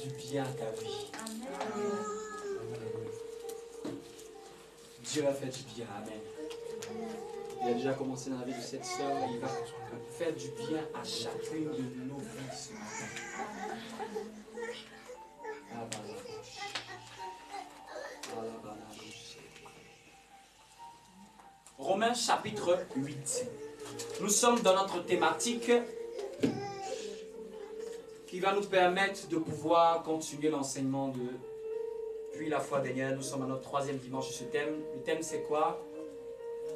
du bien à ta vie. Dieu va faire du bien. Amen. Il a déjà commencé dans la vie de cette sœur il va faire du bien à chacune de nos vies ce matin. Ah, bah, Romains chapitre 8. Nous sommes dans notre thématique qui va nous permettre de pouvoir continuer l'enseignement de Puis la foi dernière. Nous sommes à notre troisième dimanche de ce thème. Le thème c'est quoi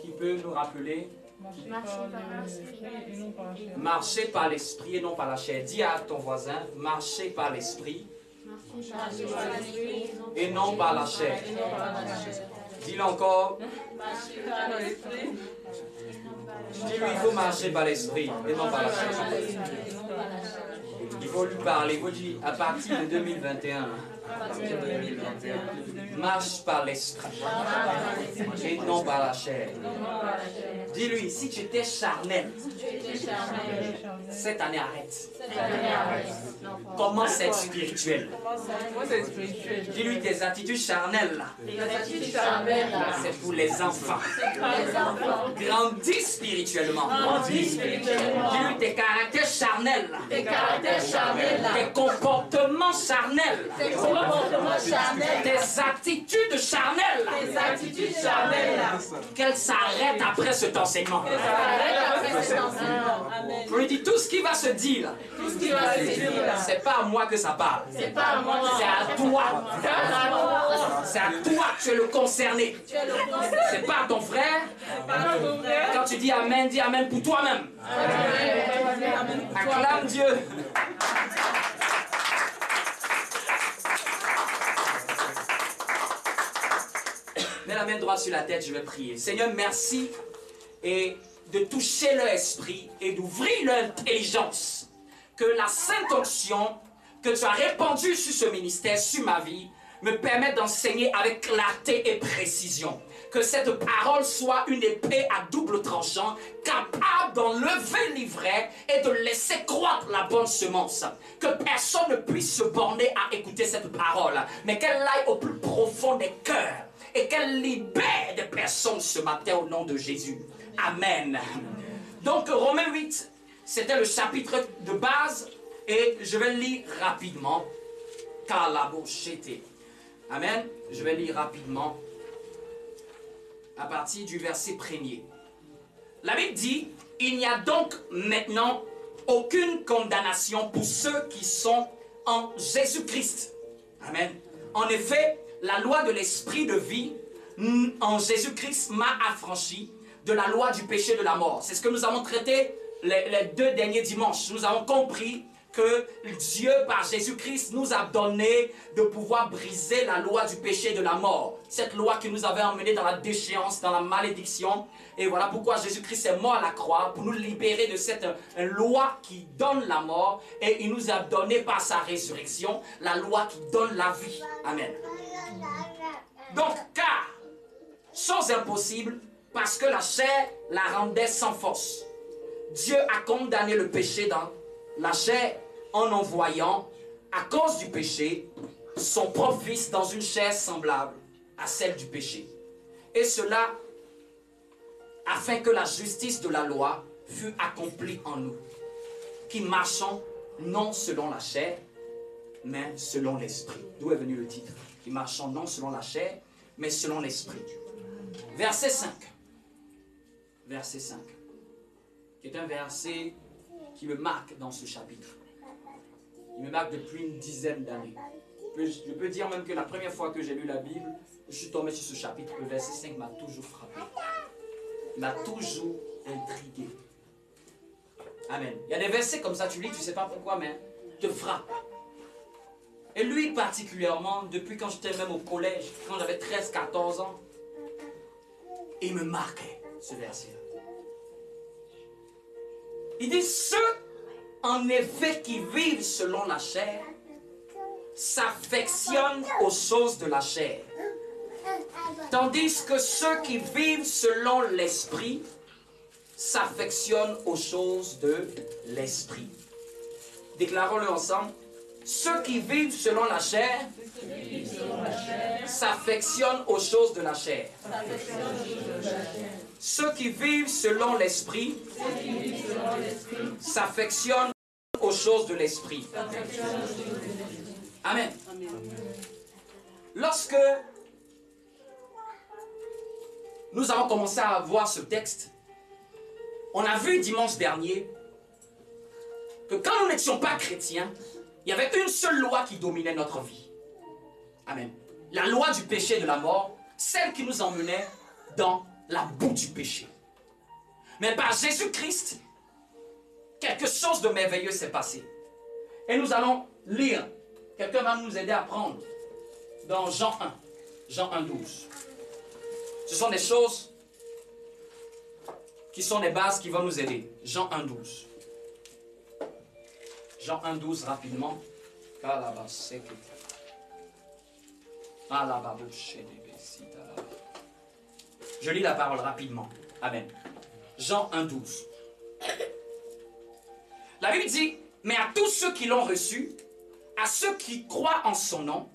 Qui peut nous rappeler Marcher par l'esprit et non par la chair. Dis à ton voisin, marcher par l'esprit et non par la chair. Dis-le encore. Dis-lui, il faut marcher par l'esprit et non par la chair. Il faut lui parler. À partir de 2021, marche par l'esprit et non par la chair. Dis-lui, si tu étais charnel, cette année arrête. Commence à être spirituel? Dis-lui tes attitudes charnelles. C'est pour les enfants. Grandis spirituellement. Dis-lui tes caractères charnels. Tes comportements charnels. Tes attitudes charnelles. Tes attitudes charnelles. Qu'elles s'arrêtent après cet enseignement. Je lui dis tout ce qui va se dire. Tout ce qui va se dire. C'est pas à moi que ça parle. C'est pas à moi. C'est à toi. C'est à toi que tu es le concerné. C'est pas à ton frère. Quand tu dis Amen, dis Amen pour toi-même. Acclame Dieu. La main droite sur la tête, je vais prier. Seigneur, merci et de toucher leur esprit et d'ouvrir leur intelligence. Que la sainte onction que tu as répandue sur ce ministère, sur ma vie, me permette d'enseigner avec clarté et précision. Que cette parole soit une épée à double tranchant, capable d'enlever l'ivraie et de laisser croître la bonne semence. Que personne ne puisse se borner à écouter cette parole, mais qu'elle aille au plus profond des cœurs et qu'elle libère des personnes ce matin au nom de Jésus. Amen. Donc Romains 8, c'était le chapitre de base et je vais lire rapidement. Amen. Je vais lire rapidement à partir du verset premier. La Bible dit, il n'y a donc maintenant aucune condamnation pour ceux qui sont en Jésus-Christ. Amen. En effet, la loi de l'esprit de vie en Jésus-Christ m'a affranchi de la loi du péché de la mort. C'est ce que nous avons traité les, les, deux derniers dimanches. Nous avons compris que Dieu, par Jésus-Christ, nous a donné de pouvoir briser la loi du péché de la mort. Cette loi qui nous avait emmenés dans la déchéance, dans la malédiction. Et voilà pourquoi Jésus-Christ est mort à la croix, pour nous libérer de cette loi qui donne la mort. Et il nous a donné par sa résurrection la loi qui donne la vie. Amen. Donc, car, chose impossible, parce que la chair la rendait sans force. Dieu a condamné le péché dans la chair en envoyant, à cause du péché, son propre fils dans une chair semblable à celle du péché. Et cela afin que la justice de la loi fût accomplie en nous, qui marchons non selon la chair, mais selon l'esprit. D'où est venu le titre? Qui marchons non selon la chair, mais selon l'esprit. Verset 5. Verset 5. Qui est un verset qui me marque dans ce chapitre. Il me marque depuis une dizaine d'années. Je peux dire même que la première fois que j'ai lu la Bible, je suis tombé sur ce chapitre. Le verset 5 m'a toujours frappé. M'a toujours intrigué. Amen. Il y a des versets comme ça, tu lis, tu ne sais pas pourquoi, mais te frappe. Et lui particulièrement, depuis quand j'étais même au collège, quand j'avais 13-14 ans, il me marquait ce verset-là. Il dit, ceux en effet qui vivent selon la chair s'affectionnent aux choses de la chair. Tandis que ceux qui vivent selon l'esprit s'affectionnent aux choses de l'esprit. Déclarons-le ensemble. Ceux qui vivent selon la chair s'affectionnent aux choses de la chair. Ceux qui vivent selon l'esprit s'affectionnent choses de l'esprit. Amen. Lorsque nous avons commencé à voir ce texte, on a vu dimanche dernier que quand nous n'étions pas chrétiens, il y avait une seule loi qui dominait notre vie. Amen. La loi du péché et de la mort, celle qui nous emmenait dans la boue du péché. Mais par Jésus-Christ, quelque chose de merveilleux s'est passé. Et nous allons lire. Quelqu'un va nous aider à prendre dans Jean 1. Jean 1, 12. Ce sont des choses qui sont les bases qui vont nous aider. Jean 1, 12. Jean 1, 12, rapidement. Je lis la parole rapidement. Amen. Jean 1, 12. La Bible dit, mais à tous ceux qui l'ont reçu, à ceux qui croient en son nom,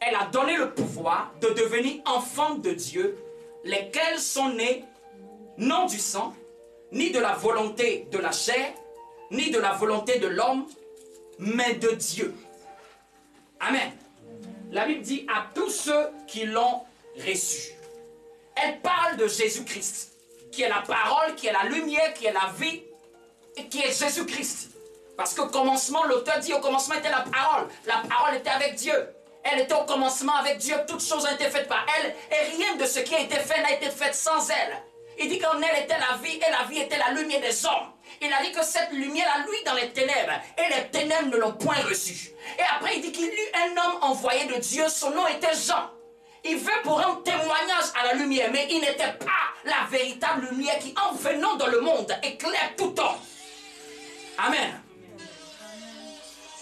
elle a donné le pouvoir de devenir enfants de Dieu, lesquels sont nés non du sang, ni de la volonté de la chair, ni de la volonté de l'homme, mais de Dieu. Amen. La Bible dit à tous ceux qui l'ont reçu. Elle parle de Jésus-Christ, qui est la parole, qui est la lumière, qui est la vie, et qui est Jésus-Christ. Parce qu'au commencement, l'auteur dit au commencement était la parole. La parole était avec Dieu. Elle était au commencement avec Dieu. Toutes choses ont été faites par elle. Et rien de ce qui a été fait n'a été fait sans elle. Il dit qu'en elle était la vie et la vie était la lumière des hommes. Il a dit que cette lumière a lui dans les ténèbres et les ténèbres ne l'ont point reçue. Et après il dit qu'il eut un homme envoyé de Dieu, son nom était Jean. Il veut pour rendre témoignage à la lumière, mais il n'était pas la véritable lumière qui en venant dans le monde éclaire tout homme. Amen.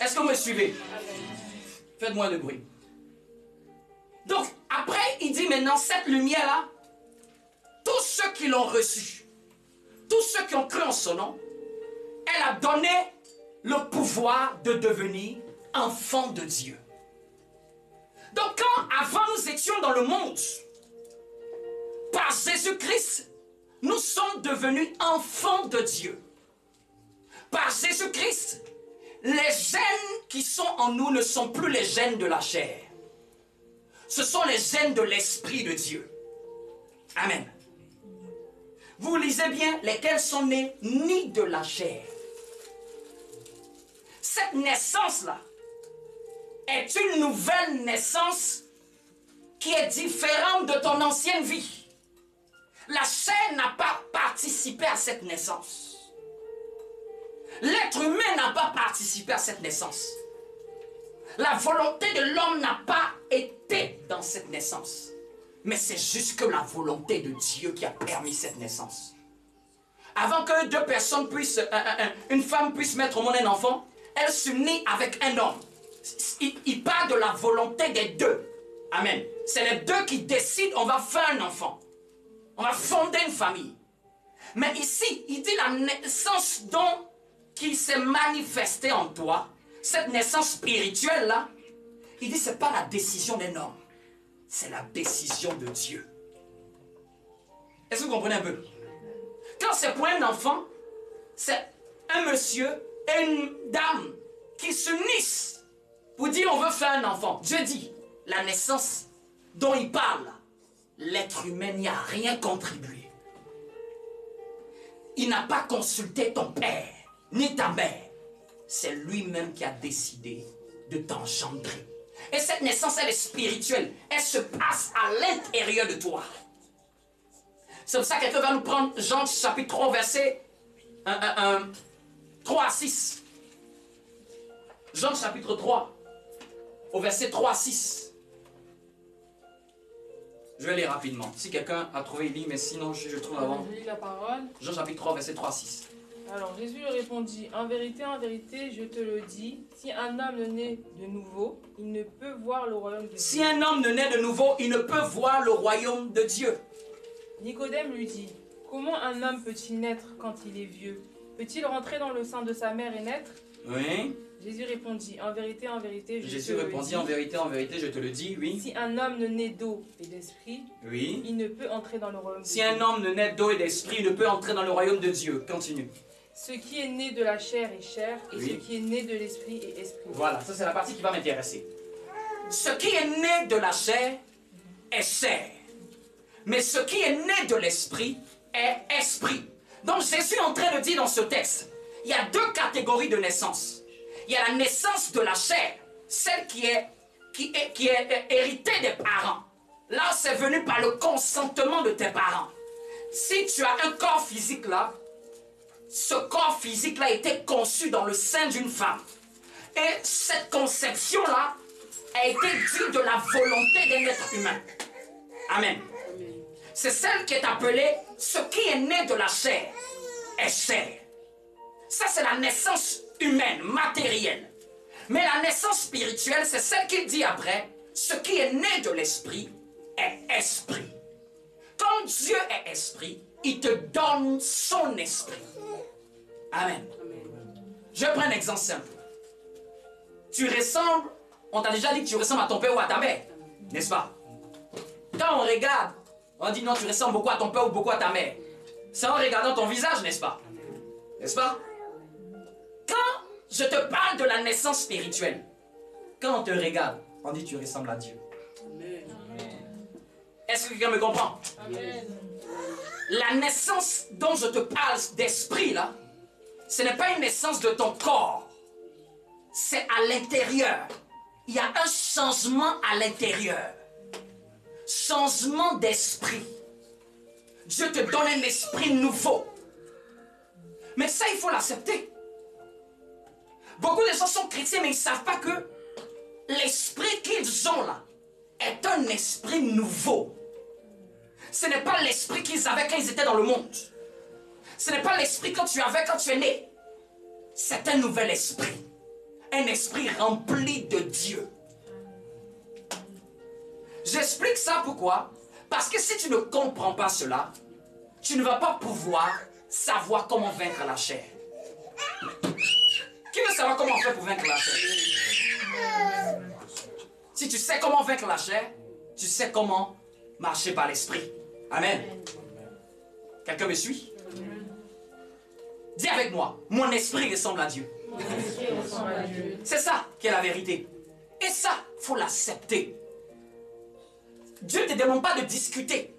Est-ce que vous me suivez? Faites-moi le bruit. Donc, après, il dit maintenant, cette lumière-là, tous ceux qui l'ont reçue, tous ceux qui ont cru en son nom, elle a donné le pouvoir de devenir enfants de Dieu. Donc quand avant nous étions dans le monde, par Jésus-Christ, nous sommes devenus enfants de Dieu. Par Jésus-Christ, les gènes qui sont en nous ne sont plus les gènes de la chair. Ce sont les gènes de l'Esprit de Dieu. Amen. Vous lisez bien, lesquels sont nés ni de la chair. Cette naissance-là est une nouvelle naissance qui est différente de ton ancienne vie. La chair n'a pas participé à cette naissance. L'être humain n'a pas participé à cette naissance. La volonté de l'homme n'a pas été dans cette naissance. Mais c'est juste que la volonté de Dieu qui a permis cette naissance. Avant que deux personnes puissent, euh, euh, euh, une femme puisse mettre au monde un enfant, elle s'unit avec un homme. Il, il parle de la volonté des deux. Amen. C'est les deux qui décident, on va faire un enfant. On va fonder une famille. Mais ici, il dit la naissance dont qui s'est manifestée en toi, cette naissance spirituelle là, il dit c'est pas la décision d'un homme, c'est la décision de Dieu. Est-ce que vous comprenez un peu? Quand c'est pour un enfant, c'est un monsieur et une dame qui s'unissent pour dire on veut faire un enfant. Dieu dit, la naissance dont il parle, l'être humain n'y a rien contribué. Il n'a pas consulté ton père ni ta mère. C'est lui-même qui a décidé de t'engendrer. Et cette naissance, elle est spirituelle. Elle se passe à l'intérieur de toi. C'est pour ça que quelqu'un va nous prendre Jean chapitre 3, verset 3 à 6. Jean chapitre 3, au verset 3 à 6. Je vais lire rapidement. Si quelqu'un a trouvé, il lit, mais sinon je, je trouve avant. Je lis la parole. Jean chapitre 3, verset 3 à 6. Alors Jésus lui répondit, En vérité, en vérité, je te le dis, si un homme ne naît de nouveau, il ne peut voir le royaume de Si Dieu. un homme ne naît de nouveau, il ne peut voir le royaume de Dieu. Nicodème lui dit, Comment un homme peut-il naître quand il est vieux? Peut-il rentrer dans le sein de sa mère et naître? Oui. Jésus répondit, en vérité, en vérité, je Jésus te le répondit dis. en vérité, en vérité, je te le dis, oui. Si un homme ne naît d'eau et d'esprit, Oui. il ne peut entrer dans le royaume de Si Dieu. un homme ne naît d'eau et d'esprit, il ne peut entrer dans le royaume de Dieu. Continue. Ce qui est né de la chair est chair, et Oui. ce qui est né de l'esprit est esprit. Voilà, ça c'est la partie qui va m'intéresser. Ce qui est né de la chair est chair. Mais ce qui est né de l'esprit est esprit. Donc Jésus est en train de dire dans ce texte, il y a deux catégories de naissance. Il y a la naissance de la chair, celle qui est, qui est, qui est héritée des parents. Là, c'est venu par le consentement de tes parents. Si tu as un corps physique là, ce corps physique-là a été conçu dans le sein d'une femme. Et cette conception-là a été due de la volonté d'un être humain. Amen. C'est celle qui est appelée ce qui est né de la chair est chair. Ça, c'est la naissance humaine, matérielle. Mais la naissance spirituelle, c'est celle qu'il dit après ce qui est né de l'esprit est esprit. Quand Dieu est esprit, il te donne son esprit. Amen. Je prends un exemple simple. Tu ressembles, on t'a déjà dit que tu ressembles à ton père ou à ta mère, n'est-ce pas? Quand on regarde, on dit non, tu ressembles beaucoup à ton père ou beaucoup à ta mère. C'est en regardant ton visage, n'est-ce pas? N'est-ce pas? Quand je te parle de la naissance spirituelle, quand on te regarde, on dit tu ressembles à Dieu. Est-ce que quelqu'un me comprend? La naissance dont je te parle d'esprit, là, ce n'est pas une naissance de ton corps. C'est à l'intérieur. Il y a un changement à l'intérieur. Changement d'esprit. Dieu te donne un esprit nouveau. Mais ça, il faut l'accepter. Beaucoup de gens sont chrétiens, mais ils ne savent pas que l'esprit qu'ils ont là est un esprit nouveau. Ce n'est pas l'esprit qu'ils avaient quand ils étaient dans le monde. Ce n'est pas l'esprit que tu avais quand tu es né. C'est un nouvel esprit. Un esprit rempli de Dieu. J'explique ça pourquoi? Parce que si tu ne comprends pas cela, tu ne vas pas pouvoir savoir comment vaincre la chair. Qui veut savoir comment on pour vaincre la chair? Si tu sais comment vaincre la chair, tu sais comment marcher par l'esprit. Amen. Quelqu'un me suit? Dis avec moi, mon esprit ressemble à Dieu. C'est ça qui est la vérité. Et ça, faut l'accepter. Dieu ne te demande pas de discuter.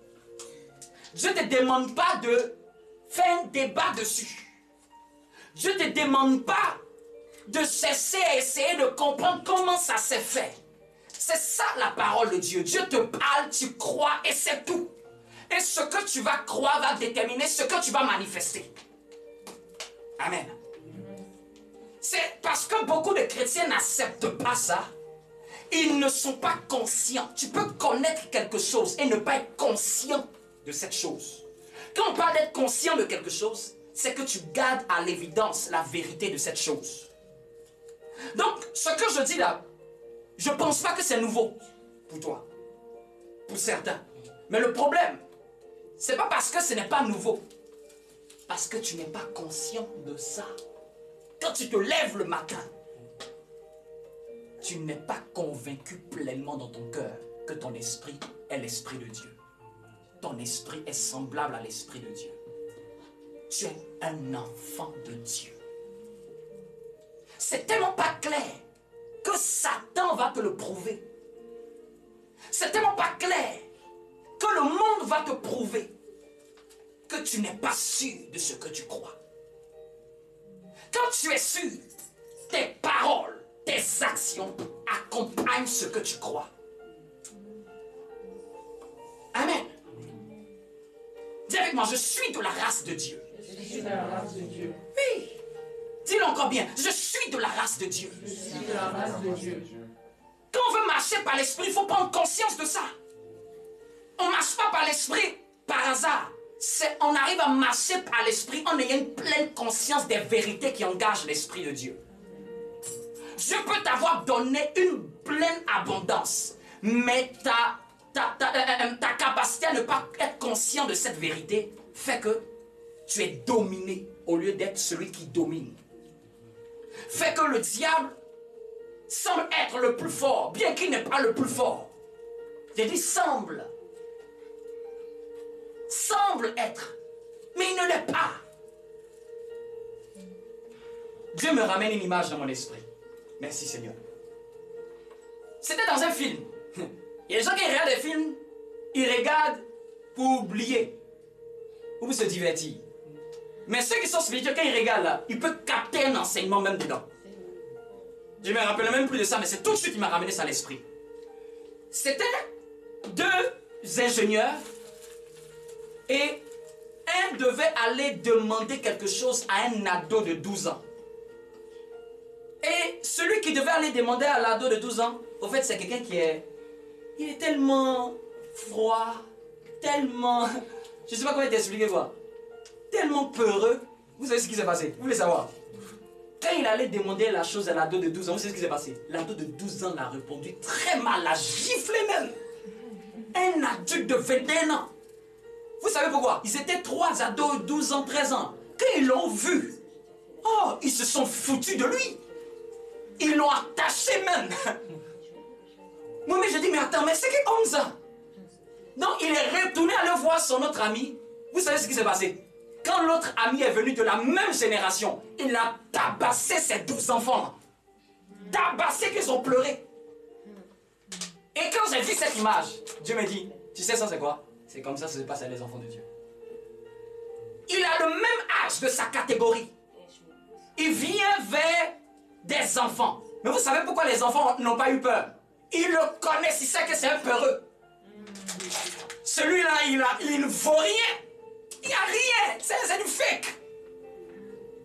Dieu ne te demande pas de faire un débat dessus. Dieu ne te demande pas de cesser à essayer de comprendre comment ça s'est fait. C'est ça la parole de Dieu. Dieu te parle, tu crois et c'est tout. Et ce que tu vas croire va déterminer ce que tu vas manifester. Amen. C'est parce que beaucoup de chrétiens n'acceptent pas ça. Ils ne sont pas conscients. Tu peux connaître quelque chose et ne pas être conscient de cette chose. Quand on parle d'être conscient de quelque chose, c'est que tu gardes à l'évidence la vérité de cette chose. Donc, ce que je dis là, je ne pense pas que c'est nouveau pour toi, pour certains. Mais le problème, c'est pas parce que ce n'est pas nouveau, parce que tu n'es pas conscient de ça. Quand tu te lèves le matin, tu n'es pas convaincu pleinement dans ton cœur que ton esprit est l'esprit de Dieu. Ton esprit est semblable à l'esprit de Dieu. Tu es un enfant de Dieu. C'est tellement pas clair que Satan va te le prouver. C'est tellement pas clair que le monde va te prouver que tu n'es pas sûr de ce que tu crois. Quand tu es sûr, tes paroles, tes actions accompagnent ce que tu crois. Amen. Dis avec moi, je suis de la race de Dieu. Je suis de la race de Dieu. Oui. Dis-le encore bien, je suis de la race de Dieu. Je suis de la race de Dieu. Quand on veut marcher par l'esprit, il faut prendre conscience de ça. On ne marche pas par l'esprit par hasard. On arrive à marcher par l'esprit en ayant une pleine conscience des vérités qui engagent l'esprit de Dieu. Dieu peut t'avoir donné une pleine abondance, mais ta, ta, ta, euh, euh, ta capacité à ne pas être conscient de cette vérité fait que tu es dominé au lieu d'être celui qui domine. fait que le diable semble être le plus fort, bien qu'il n'est pas le plus fort. J'ai dit semble. Semble être, mais il ne l'est pas. Dieu me ramène une image dans mon esprit. Merci Seigneur. C'était dans un film. Il y a des gens qui regardent des films, ils regardent pour oublier ou pour se divertir. Mais ceux qui sont spirituels, quand ils regardent ils peuvent capter un enseignement même dedans. Je me rappelle même plus de ça, mais c'est tout de suite qui m'a ramené ça à l'esprit. C'était deux ingénieurs et un devait aller demander quelque chose à un ado de 12 ans. Et celui qui devait aller demander à l'ado de 12 ans, au fait, c'est quelqu'un qui est. Il est tellement froid, tellement. Je ne sais pas comment t'expliquer quoi. Tellement peureux. Vous savez ce qui s'est passé? Vous voulez savoir? Quand il allait demander la chose à l'ado de 12 ans, vous savez ce qui s'est passé? L'ado de 12 ans l'a répondu très mal, l'a giflé même. Un adulte de 21 ans. Vous savez pourquoi? Ils étaient trois ados, 12 ans, 13 ans. Quand ils l'ont vu, oh, ils se sont foutus de lui. Ils l'ont attaché même. Moi, mais je dis, mais attends, mais c'est qui ça Donc, il est retourné aller voir son autre ami. Vous savez ce qui s'est passé? Quand l'autre ami est venu de la même génération, il a tabassé ses douze enfants. Tabassé qu'ils ont pleuré. Et quand j'ai vu cette image, Dieu me dit, tu sais ça c'est quoi? C'est comme ça que ça se passe à les enfants de Dieu. Il a le même âge de sa catégorie. Il vient vers des enfants. Mais vous savez pourquoi les enfants n'ont pas eu peur? Ils le connaissent, ils savent que c'est un peureux. Celui-là, il, il ne vaut rien. Il n'y a rien. C'est du fake.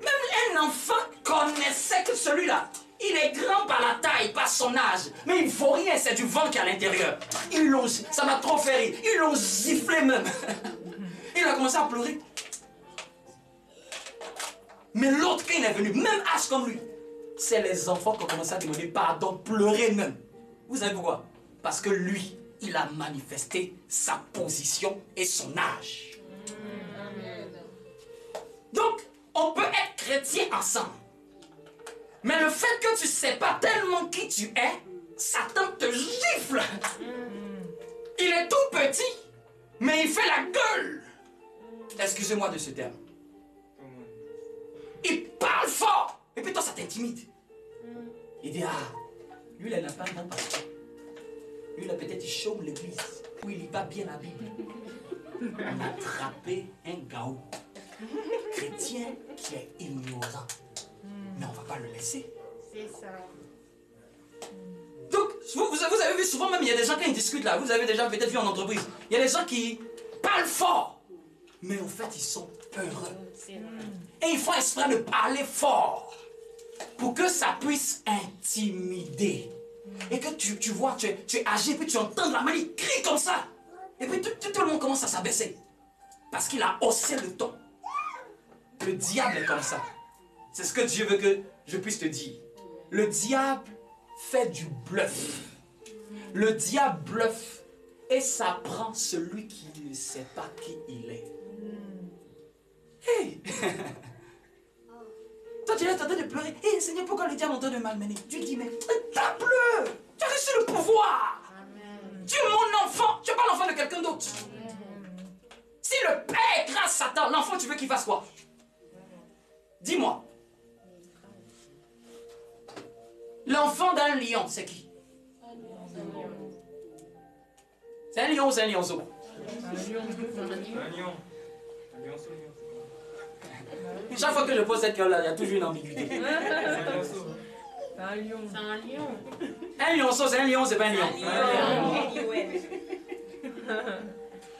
Même un enfant connaissait que celui-là, il est grand par la taille, par son âge, mais il ne vaut rien, c'est du vent qui est à l'intérieur. Ils l'ont, ça m'a trop fait rire. Ils l'ont giflé même. Il a commencé à pleurer. Mais l'autre, quand il est venu, même âge comme lui, c'est les enfants qui ont commencé à demander pardon, pleurer même. Vous savez pourquoi? Parce que lui, il a manifesté sa position et son âge. Donc, on peut être chrétien ensemble. Mais le fait que tu ne sais pas tellement qui tu es, Satan te gifle. Il est tout petit, mais il fait la gueule. Excusez-moi de ce terme. Il parle fort. Et puis toi, ça t'intimide. Il dit, ah, lui, il n'a pas un pasteur. Lui, là, peut-être, il chôme l'église. Ou il lit pas bien la Bible. On a attrapé un gaou. Chrétien qui est ignorant. Mais on ne va pas le laisser. C'est ça. Donc, vous, vous avez vu souvent même, il y a des gens qui discutent là. Vous avez déjà peut-être vu en entreprise. Il y a des gens qui parlent fort. Mais en fait, ils sont peureux. Et ils font exprès de parler fort pour que ça puisse intimider. Et que tu, tu vois, tu es, tu es âgé, puis tu entends la main, il crie comme ça. Et puis tout, tout, le monde commence à s'abaisser. Parce qu'il a haussé le ton. Le diable est comme ça. C'est ce que Dieu veut que je puisse te dire. Le diable fait du bluff. Le diable bluffe et ça prend celui qui ne sait pas qui il est. Hey! Toi, tu es en train de pleurer. Hé, Seigneur, pourquoi le diable est en train de malmener Tu dis, mais t'as pleuré. Tu as reçu le pouvoir. Tu es mon enfant. Tu n'es pas l'enfant de quelqu'un d'autre. Si le Père grâce Satan, l'enfant, tu veux qu'il fasse quoi? L'enfant d'un lion, c'est qui? C'est un lion ou c'est un lionceau Un lion. Un lion. Un lionceau, chaque fois que je pose cette question-là, il y a toujours une ambiguïté. Un lionceau. Un lion. C'est un lion. Un lionceau, c'est un lion, c'est pas un lion.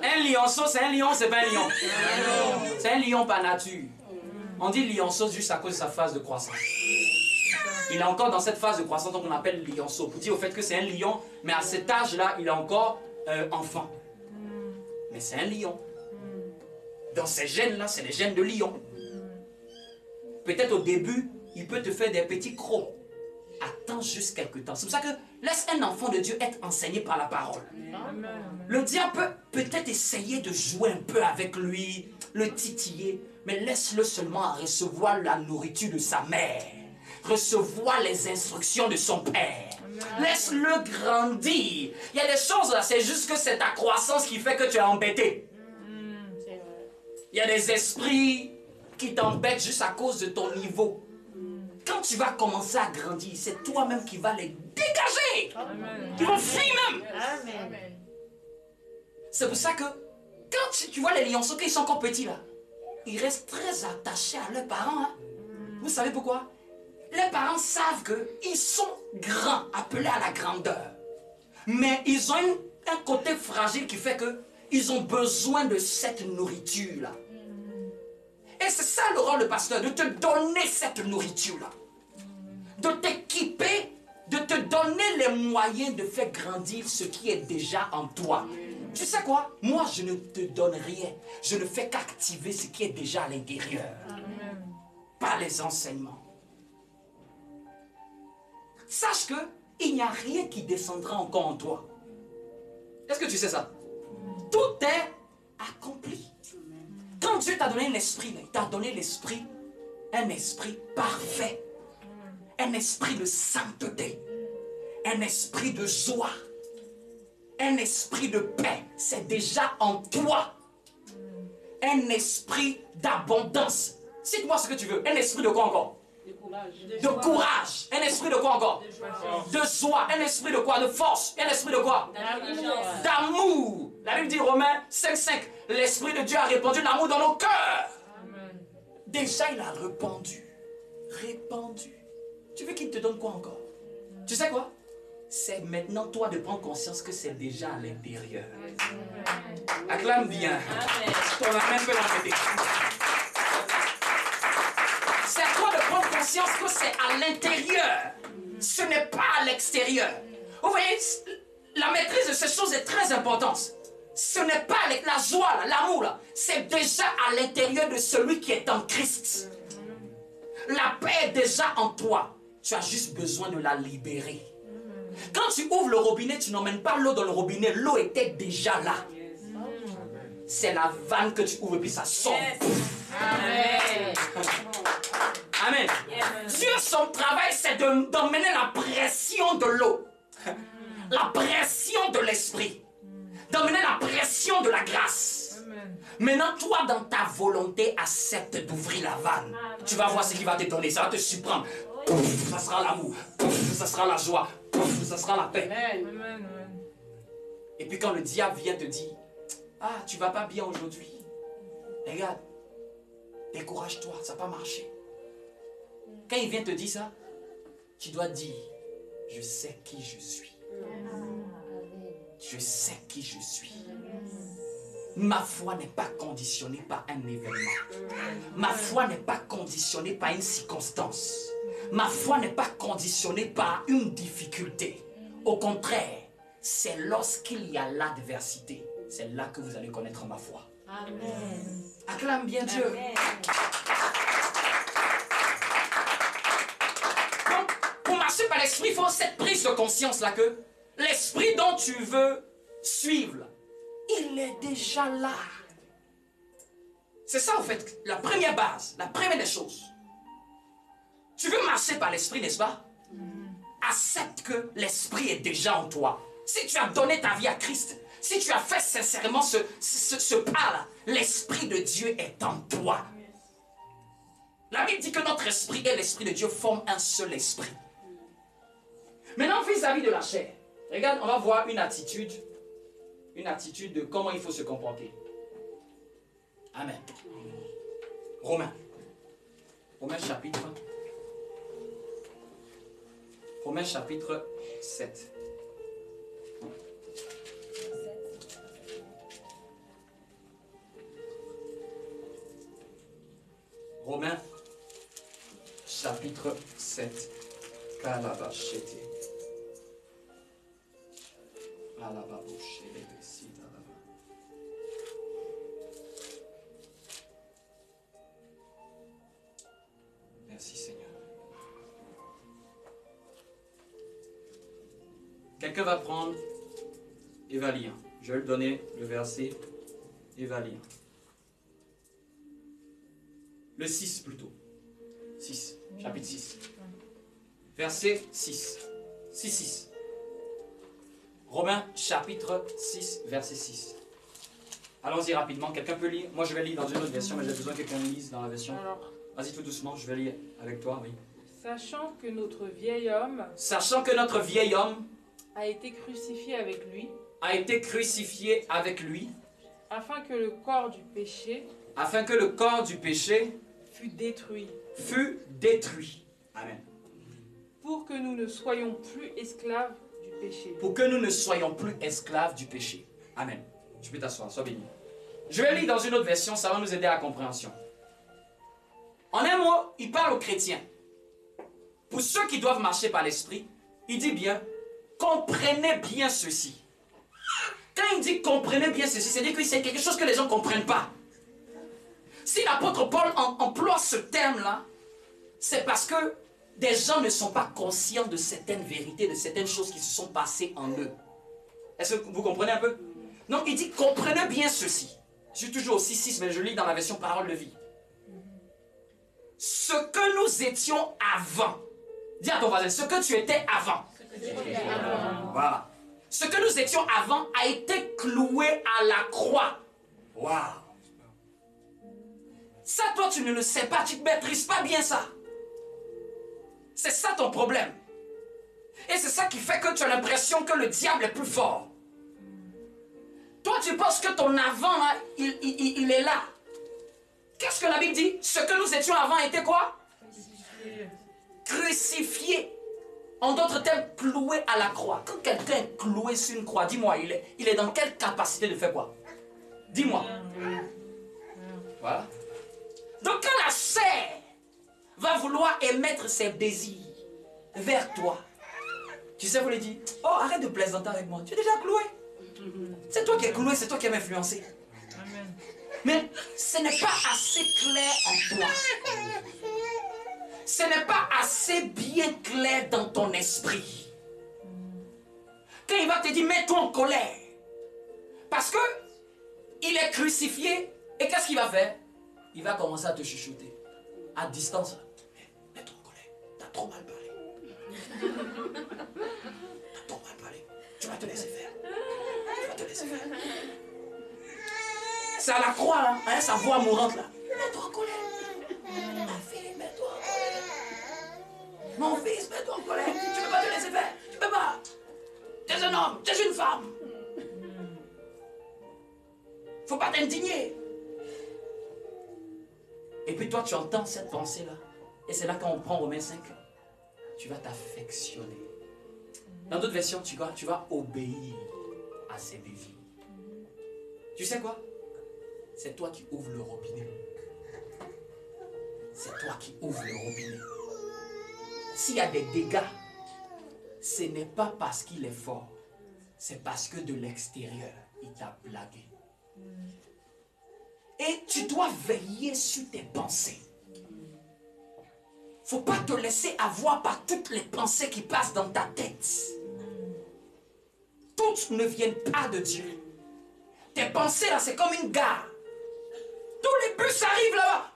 Un lionceau, c'est un lion, c'est pas un lion. C'est un lion par nature. On dit lionceau juste à cause de sa phase de croissance. Il est encore dans cette phase de croissance qu'on appelle lionceau. Pour dire au fait que c'est un lion, mais à cet âge-là, il est encore euh, enfant. Mais c'est un lion. Dans ces gènes-là, c'est les gènes de lion. Peut-être au début, il peut te faire des petits crocs. Attends juste quelques temps. C'est pour ça que laisse un enfant de Dieu être enseigné par la parole. Le diable peut peut-être essayer de jouer un peu avec lui, le titiller, mais laisse-le seulement recevoir la nourriture de sa mère. Recevoir les instructions de son Père. Laisse-le grandir. Il y a des choses là, c'est juste que c'est ta croissance qui fait que tu es embêté. Il y a des esprits qui t'embêtent juste à cause de ton niveau. Quand tu vas commencer à grandir, c'est toi-même qui vas les dégager. Ils vont fuir même. Amen. C'est pour ça que quand tu, tu vois les lionceaux, quand ils sont encore petits là, ils restent très attachés à leurs parents. hein. Vous savez pourquoi? Les parents savent qu'ils sont grands, appelés à la grandeur. Mais ils ont un côté fragile qui fait que ils ont besoin de cette nourriture-là. Et c'est ça le rôle pasteur, de te donner cette nourriture-là. De t'équiper, de te donner les moyens de faire grandir ce qui est déjà en toi. Tu sais quoi? Moi, je ne te donne rien. Je ne fais qu'activer ce qui est déjà à l'intérieur. Par les enseignements. Sache que il n'y a rien qui descendra encore en toi. Est-ce que tu sais ça? Tout est accompli. Quand Dieu t'a donné un esprit, il t'a donné l'esprit, un esprit parfait, un esprit de sainteté, un esprit de joie, un esprit de paix. C'est déjà en toi. Un esprit d'abondance. Cite-moi ce que tu veux. Un esprit de quoi encore? De courage. Un esprit de quoi encore? De joie. Un esprit de quoi? De force. Un esprit de quoi? D'amour. La Bible dit Romains 5.5. L'esprit de Dieu a répandu l'amour dans nos cœurs. Déjà, il a répandu. Répandu. Tu veux qu'il te donne quoi encore? Tu sais quoi? C'est maintenant toi de prendre conscience que c'est déjà à l'intérieur. Acclame bien. Ton main peut l'embêter. C'est à toi de prendre conscience que c'est à l'intérieur. Ce n'est pas à l'extérieur. Vous voyez, la maîtrise de ces choses est très importante. Ce n'est pas la joie, l'amour. C'est déjà à l'intérieur de celui qui est en Christ. La paix est déjà en toi. Tu as juste besoin de la libérer. Quand tu ouvres le robinet, tu n'emmènes pas l'eau dans le robinet. L'eau était déjà là. C'est la vanne que tu ouvres et puis ça sort. Amen. Dieu, son travail, c'est de- d'emmener la pression de l'eau, la pression de l'esprit, d'emmener la pression de la grâce. Maintenant, toi, dans ta volonté, accepte d'ouvrir la vanne. Tu vas voir ce qu'il va te donner. Ça va te surprendre. Pouf, ça sera l'amour. Pouf, ça sera la joie. Pouf, ça sera la paix. Et puis quand le diable vient te dire, ah, tu vas pas bien aujourd'hui. Regarde, décourage-toi, ça n'a pas marché. Quand il vient te dire ça, tu dois dire, je sais qui je suis. Je sais qui je suis. Ma foi n'est pas conditionnée par un événement. Ma foi n'est pas conditionnée par une circonstance. Ma foi n'est pas conditionnée par une difficulté. Au contraire, c'est lorsqu'il y a l'adversité, c'est là que vous allez connaître ma foi. Acclame bien Dieu. Donc, par l'esprit, il faut cette prise de conscience là que l'esprit dont tu veux suivre, il est déjà là. C'est ça en fait, la première base, la première des choses. Tu veux marcher par l'esprit, n'est-ce pas? Accepte que l'esprit est déjà en toi. Si tu as donné ta vie à Christ, si tu as fait sincèrement ce, ce, ce pas-là, l'esprit de Dieu est en toi. La Bible dit que notre esprit et l'esprit de Dieu forment un seul esprit. Maintenant, vis-à-vis de la chair, regarde, on va voir une attitude, une attitude de comment il faut se comporter. Amen. Romains. Romains chapitre. Romains chapitre 7. Romains chapitre 7. Kalabashete. Merci Seigneur. Quelqu'un va prendre et va lire. Je vais lui donner le verset et va lire. Le 6 plutôt. 6, chapitre 6. verset 6. 6, 6. Romains chapitre 6, verset 6. Allons-y rapidement. Quelqu'un peut lire? Moi, je vais lire dans une autre version, mais j'ai besoin que quelqu'un lise dans la version. Vas-y tout doucement, je vais lire avec toi, oui. sachant que notre vieil homme Sachant que notre vieil homme a été crucifié avec lui, a été crucifié avec lui, afin que le corps du péché afin que le corps du péché fût détruit, fût détruit. Amen. pour que nous ne soyons plus esclaves. Pour que nous ne soyons plus esclaves du péché. Amen. Tu peux t'asseoir, sois béni. Je vais lire dans une autre version, ça va nous aider à la compréhension. En un mot, il parle aux chrétiens. Pour ceux qui doivent marcher par l'esprit, il dit bien, comprenez bien ceci. Quand il dit comprenez bien ceci, c'est-à-dire que c'est quelque chose que les gens ne comprennent pas. Si l'apôtre Paul em- emploie ce terme-là, c'est parce que des gens ne sont pas conscients de certaines vérités, de certaines choses qui se sont passées en eux. Est-ce que vous comprenez un peu? Non, il dit comprenez bien ceci. Je suis toujours au 6-6, mais je lis dans la version parole de vie. Ce que nous étions avant. Dis à ton voisin, ce que tu étais avant. Voilà. Ce que nous étions avant a été cloué à la croix. Waouh. Ça, toi, tu ne le sais pas, tu ne maîtrises pas bien ça. C'est ça ton problème. Et c'est ça qui fait que tu as l'impression que le diable est plus fort. Toi, tu penses que ton avant, là, il, il- il- est là. Qu'est-ce que la Bible dit? Ce que nous étions avant était quoi? Crucifié. En d'autres termes, cloué à la croix. Quand quelqu'un est cloué sur une croix, dis-moi, il est, il est dans quelle capacité de faire quoi? Dis-moi. Voilà. Donc quand la chair va vouloir émettre ses désirs vers toi, tu sais, vous lui dites, oh arrête de plaisanter avec moi, tu es déjà cloué. C'est toi qui es cloué, c'est toi qui es influencé. Mais ce n'est pas assez clair en toi. Ce n'est pas assez bien clair dans ton esprit. Quand il va te dire, mets-toi en colère. Parce que il est crucifié. Et qu'est-ce qu'il va faire? Il va commencer à te chuchoter. À distance. Trop mal parlé. Trop mal parlé. Tu vas te laisser faire. Tu vas te laisser faire. C'est à la croix, là. Hein, sa voix mourante, là. Mets-toi en colère. Ma fille, mets-toi en colère. Mon fils, mets-toi en colère. Tu peux pas te laisser faire. Tu peux pas. Tu es un homme, tu es une femme. Faut pas t'indigner. Et puis toi, tu entends cette pensée-là. Et c'est là qu'on prend Romains 5. Tu vas t'affectionner. Dans d'autres versions, tu vas, tu vas obéir à ses désirs. Tu sais quoi? C'est toi qui ouvres le robinet. C'est toi qui ouvres le robinet. S'il y a des dégâts, ce n'est pas parce qu'il est fort, c'est parce que de l'extérieur, il t'a blagué. Et tu dois veiller sur tes pensées. Faut pas te laisser avoir par toutes les pensées qui passent dans ta tête. Toutes ne viennent pas de Dieu. Tes pensées là, c'est comme une gare. Tous les bus arrivent là-bas.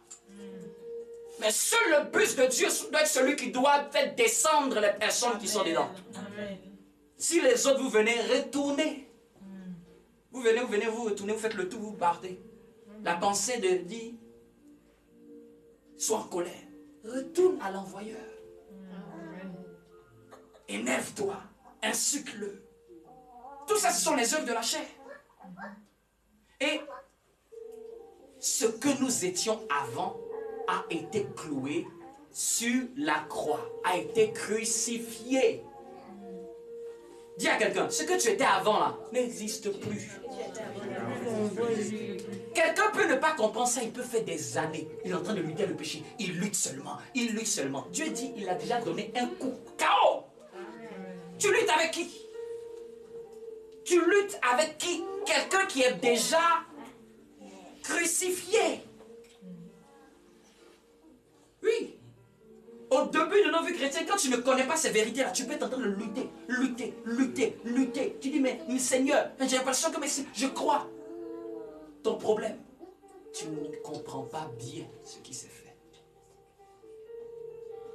Mais seul le bus de Dieu doit être celui qui doit faire descendre les personnes qui sont dedans. Si les autres vous venez, retournez. Vous venez, vous venez, vous retournez, vous faites le tour, vous partez. La pensée de dire, sois en colère. Retourne à l'envoyeur. Énerve-toi, insulte-le. Tout ça, ce sont les œuvres de la chair. Et ce que nous étions avant a été cloué sur la croix, a été crucifié. Dis à quelqu'un, ce que tu étais avant là n'existe plus. Quelqu'un peut ne pas comprendre ça, il peut faire des années. Il est en train de lutter le péché. Il lutte seulement, il lutte seulement. Dieu dit, il a déjà donné un coup. KO. Tu luttes avec qui? Tu luttes avec qui? Quelqu'un qui est déjà crucifié. Oui. Au début de nos vies chrétiennes, quand tu ne connais pas ces vérités-là, tu peux être en train de lutter, lutter, lutter, lutter. Tu dis, mais, Seigneur, j'ai l'impression que mais je crois. Ton problème, tu ne comprends pas bien ce qui s'est fait.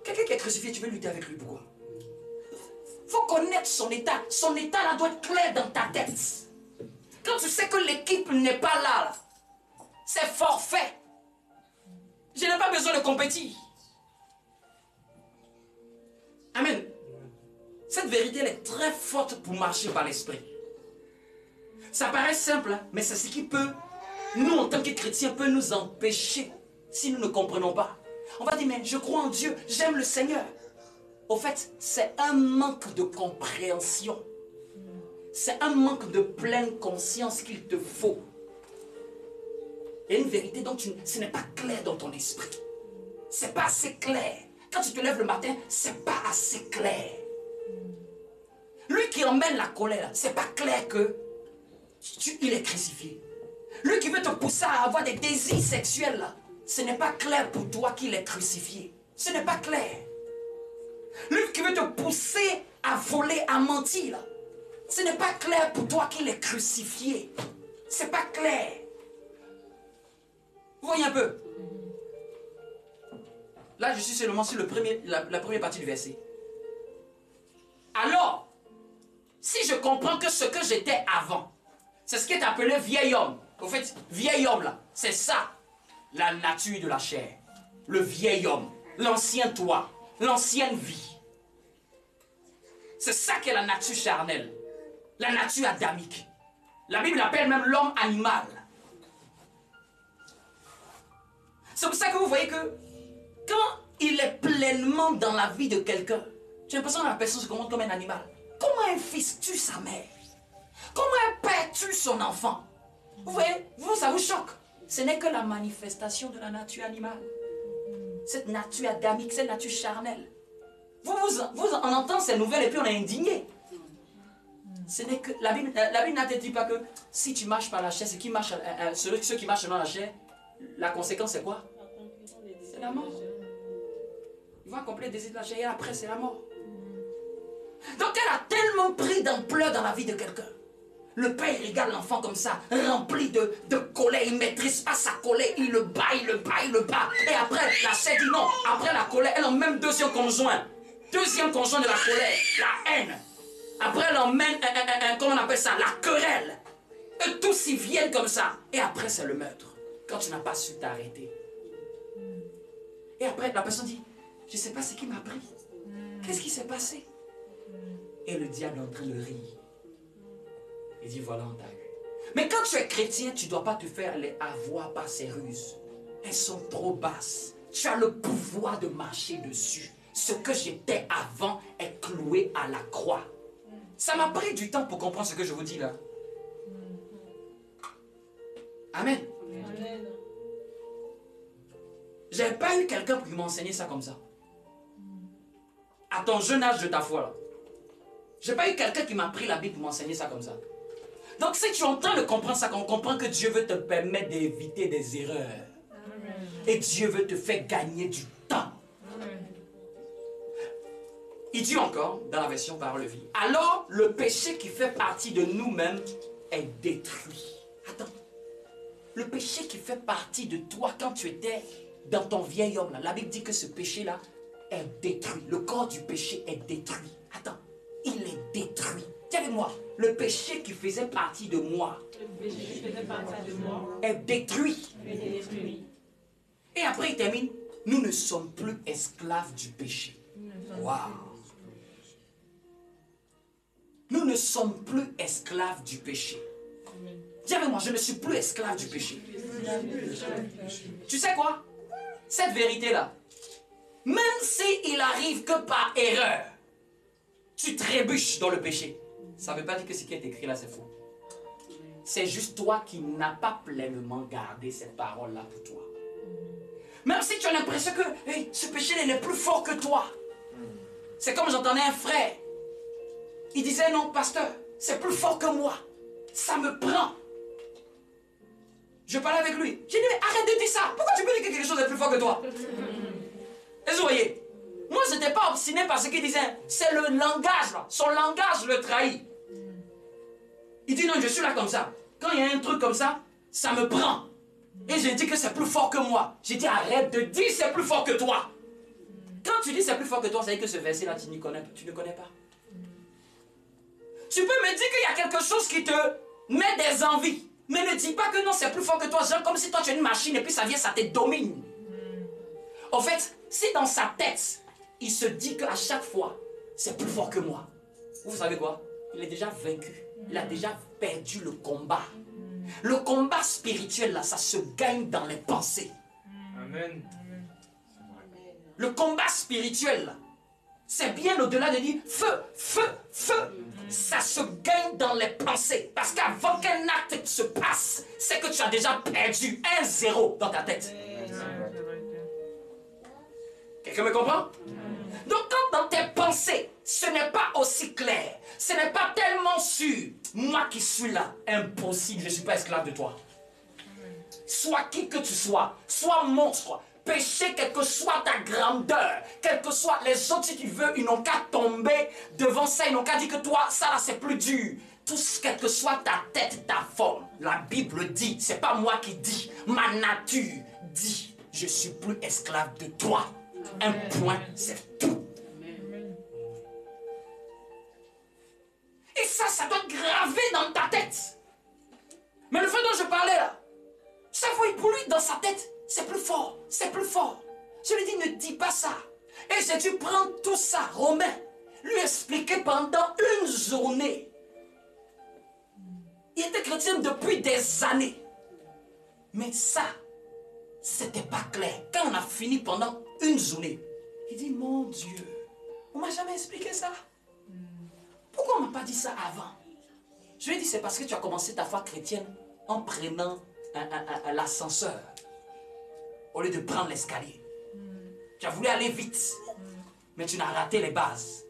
Quelqu'un qui est crucifié, tu veux lutter avec lui, pourquoi? Faut connaître son état. Son état là doit être clair dans ta tête. Quand tu sais que l'équipe n'est pas là, c'est forfait. Je n'ai pas besoin de compétir. Amen. Cette vérité, elle est très forte pour marcher par l'esprit. Ça paraît simple, hein, mais c'est ce qui peut, nous en tant que chrétiens, peut nous empêcher si nous ne comprenons pas. On va dire, mais je crois en Dieu, j'aime le Seigneur. Au fait, c'est un manque de compréhension. C'est un manque de pleine conscience qu'il te faut. Il y a une vérité dont tu, ce n'est pas clair dans ton esprit. C'est pas assez clair. Quand tu te lèves le matin, c'est pas assez clair. Lui qui emmène la colère, c'est pas clair que tu- il est crucifié. Lui qui veut te pousser à avoir des désirs sexuels, ce n'est pas clair pour toi qu'il est crucifié. Ce n'est pas clair. Lui qui veut te pousser à voler, à mentir, ce n'est pas clair pour toi qu'il est crucifié. C'est pas clair. Vous voyez un peu? Là, je suis seulement sur la, la première partie du verset. Alors, si je comprends que ce que j'étais avant, c'est ce qui est appelé vieil homme. Au fait, vieil homme là, c'est ça, la nature de la chair. Le vieil homme, l'ancien toi, l'ancienne vie. C'est ça qui est la nature charnelle, la nature adamique. La Bible appelle même l'homme animal. C'est pour ça que vous voyez que quand il est pleinement dans la vie de quelqu'un, j'ai l'impression que la personne se comporte comme un animal. Comment un fils tue sa mère? Comment un père tue son enfant? Vous voyez, vous, ça vous choque. Ce n'est que la manifestation de la nature animale. Cette nature adamique, cette nature charnelle. Vous, vous, vous en entendez ces nouvelles et puis on est indigné. Ce n'est que la Bible, la Bible dit pas que si tu marches par la chair, ceux qui marchent, euh, euh, ceux, qui marchent dans la chair, la conséquence c'est quoi? C'est la mort. Ils vont accomplir les désirs de la chair et après c'est la mort. Donc elle a tellement pris d'ampleur dans la vie de quelqu'un. Le père regarde l'enfant comme ça, rempli de, de colère, il ne maîtrise pas sa colère, il le bat, il le bat, il le bat. Et après, la chair dit non, après la colère, elle emmène deuxième conjoint. Deuxième conjoint de la colère, la haine. Après, elle emmène, comment on appelle ça, la querelle. Et tous ils viennent comme ça. Et après, c'est le meurtre. Quand tu n'as pas su t'arrêter. Et après, la personne dit, je ne sais pas ce qui m'a pris. Qu'est-ce qui s'est passé? Et le diable est en train de rire. Il dit, voilà, on t'a eu. Mais quand tu es chrétien, tu ne dois pas te faire les avoir par ces ruses. Elles sont trop basses. Tu as le pouvoir de marcher dessus. Ce que j'étais avant est cloué à la croix. Ça m'a pris du temps pour comprendre ce que je vous dis là. Amen. J'avais pas eu quelqu'un qui m'a enseigné ça comme ça. À ton jeune âge de ta foi là. J'ai pas eu quelqu'un qui m'a pris la Bible pour m'enseigner ça comme ça. Donc si tu es en train de comprendre ça, qu'on comprend que Dieu veut te permettre d'éviter des erreurs. Et Dieu veut te faire gagner du temps. Il dit encore, dans la version parole de vie, alors le péché qui fait partie de nous-mêmes est détruit. Attends. Le péché qui fait partie de toi quand tu étais dans ton vieil homme, là, la Bible dit que ce péché-là est détruit. Le corps du péché est détruit. Attends, il est détruit. Tiens avec moi, le péché qui faisait partie de moi est détruit. Et après, il termine, nous ne sommes plus esclaves du péché. Waouh. Nous ne sommes plus esclaves du péché. Dis avec moi, je ne suis plus esclave du péché. Tu sais quoi? Cette vérité-là, même s'il arrive que par erreur, tu trébuches dans le péché, ça ne veut pas dire que ce qui est écrit là, c'est faux. C'est juste toi qui n'as pas pleinement gardé cette parole-là pour toi. Même si tu as l'impression que ce péché il est plus fort que toi. C'est comme j'entendais un frère. Il disait non, pasteur, c'est plus fort que moi. Ça me prend. Je parlais avec lui. J'ai dit, mais arrête de dire ça. Pourquoi tu peux dire que quelque chose est plus fort que toi? Et vous voyez, moi, je n'étais pas obstiné par ce qu'il disait. C'est le langage. Son langage le trahit. Il dit, non, je suis là comme ça. Quand il y a un truc comme ça, ça me prend. Et j'ai dit que c'est plus fort que moi. J'ai dit, arrête de dire c'est plus fort que toi. Quand tu dis c'est plus fort que toi, dire que ce verset-là, tu, connais, ne connais pas. Tu peux me dire qu'il y a quelque chose qui te met des envies. Mais ne dis pas que non, c'est plus fort que toi. Genre comme si toi tu es une machine et puis ça vient, ça te domine. En fait, si dans sa tête, il se dit qu'à chaque fois, c'est plus fort que moi. Vous savez quoi? Il est déjà vaincu. Il a déjà perdu le combat. Le combat spirituel, là, ça se gagne dans les pensées. Amen. Le combat spirituel, c'est bien au-delà de dire feu, feu, feu. Ça se gagne dans les pensées. Parce qu'avant qu'un acte se passe, c'est que tu as déjà perdu un zéro dans ta tête. Quelqu'un me comprend? Donc quand dans tes pensées, ce n'est pas aussi clair, ce n'est pas tellement sûr, moi qui suis là, impossible, je ne suis pas esclave de toi. Sois qui que tu sois, sois monstre, péché, quelle que soit ta grandeur, quel que soit les autres, si tu veux, ils n'ont qu'à tomber devant ça, ils n'ont qu'à dire que toi, ça là, c'est plus dur. Tout ce, quelle que soit ta tête, ta forme, la Bible dit, c'est pas moi qui dis, ma nature dit, je suis plus esclave de toi. Un point, c'est tout. Et ça, ça doit gravé dans ta tête. Mais le fait dont je parlais là, ça va pour lui dans sa tête, c'est plus fort, c'est plus fort. Je lui dis, ne dis pas ça. Et j'ai dû prendre tout ça, Romain, lui expliquer pendant une journée. Il était chrétien depuis des années. Mais ça, c'était pas clair. Quand on a fini pendant une journée, il dit, mon Dieu, on m'a jamais expliqué ça. Pourquoi on m'a pas dit ça avant? Je lui ai dit, c'est parce que tu as commencé ta foi chrétienne en prenant l'ascenseur au lieu de prendre l'escalier. Tu as voulu aller vite, mais tu n'as raté les bases.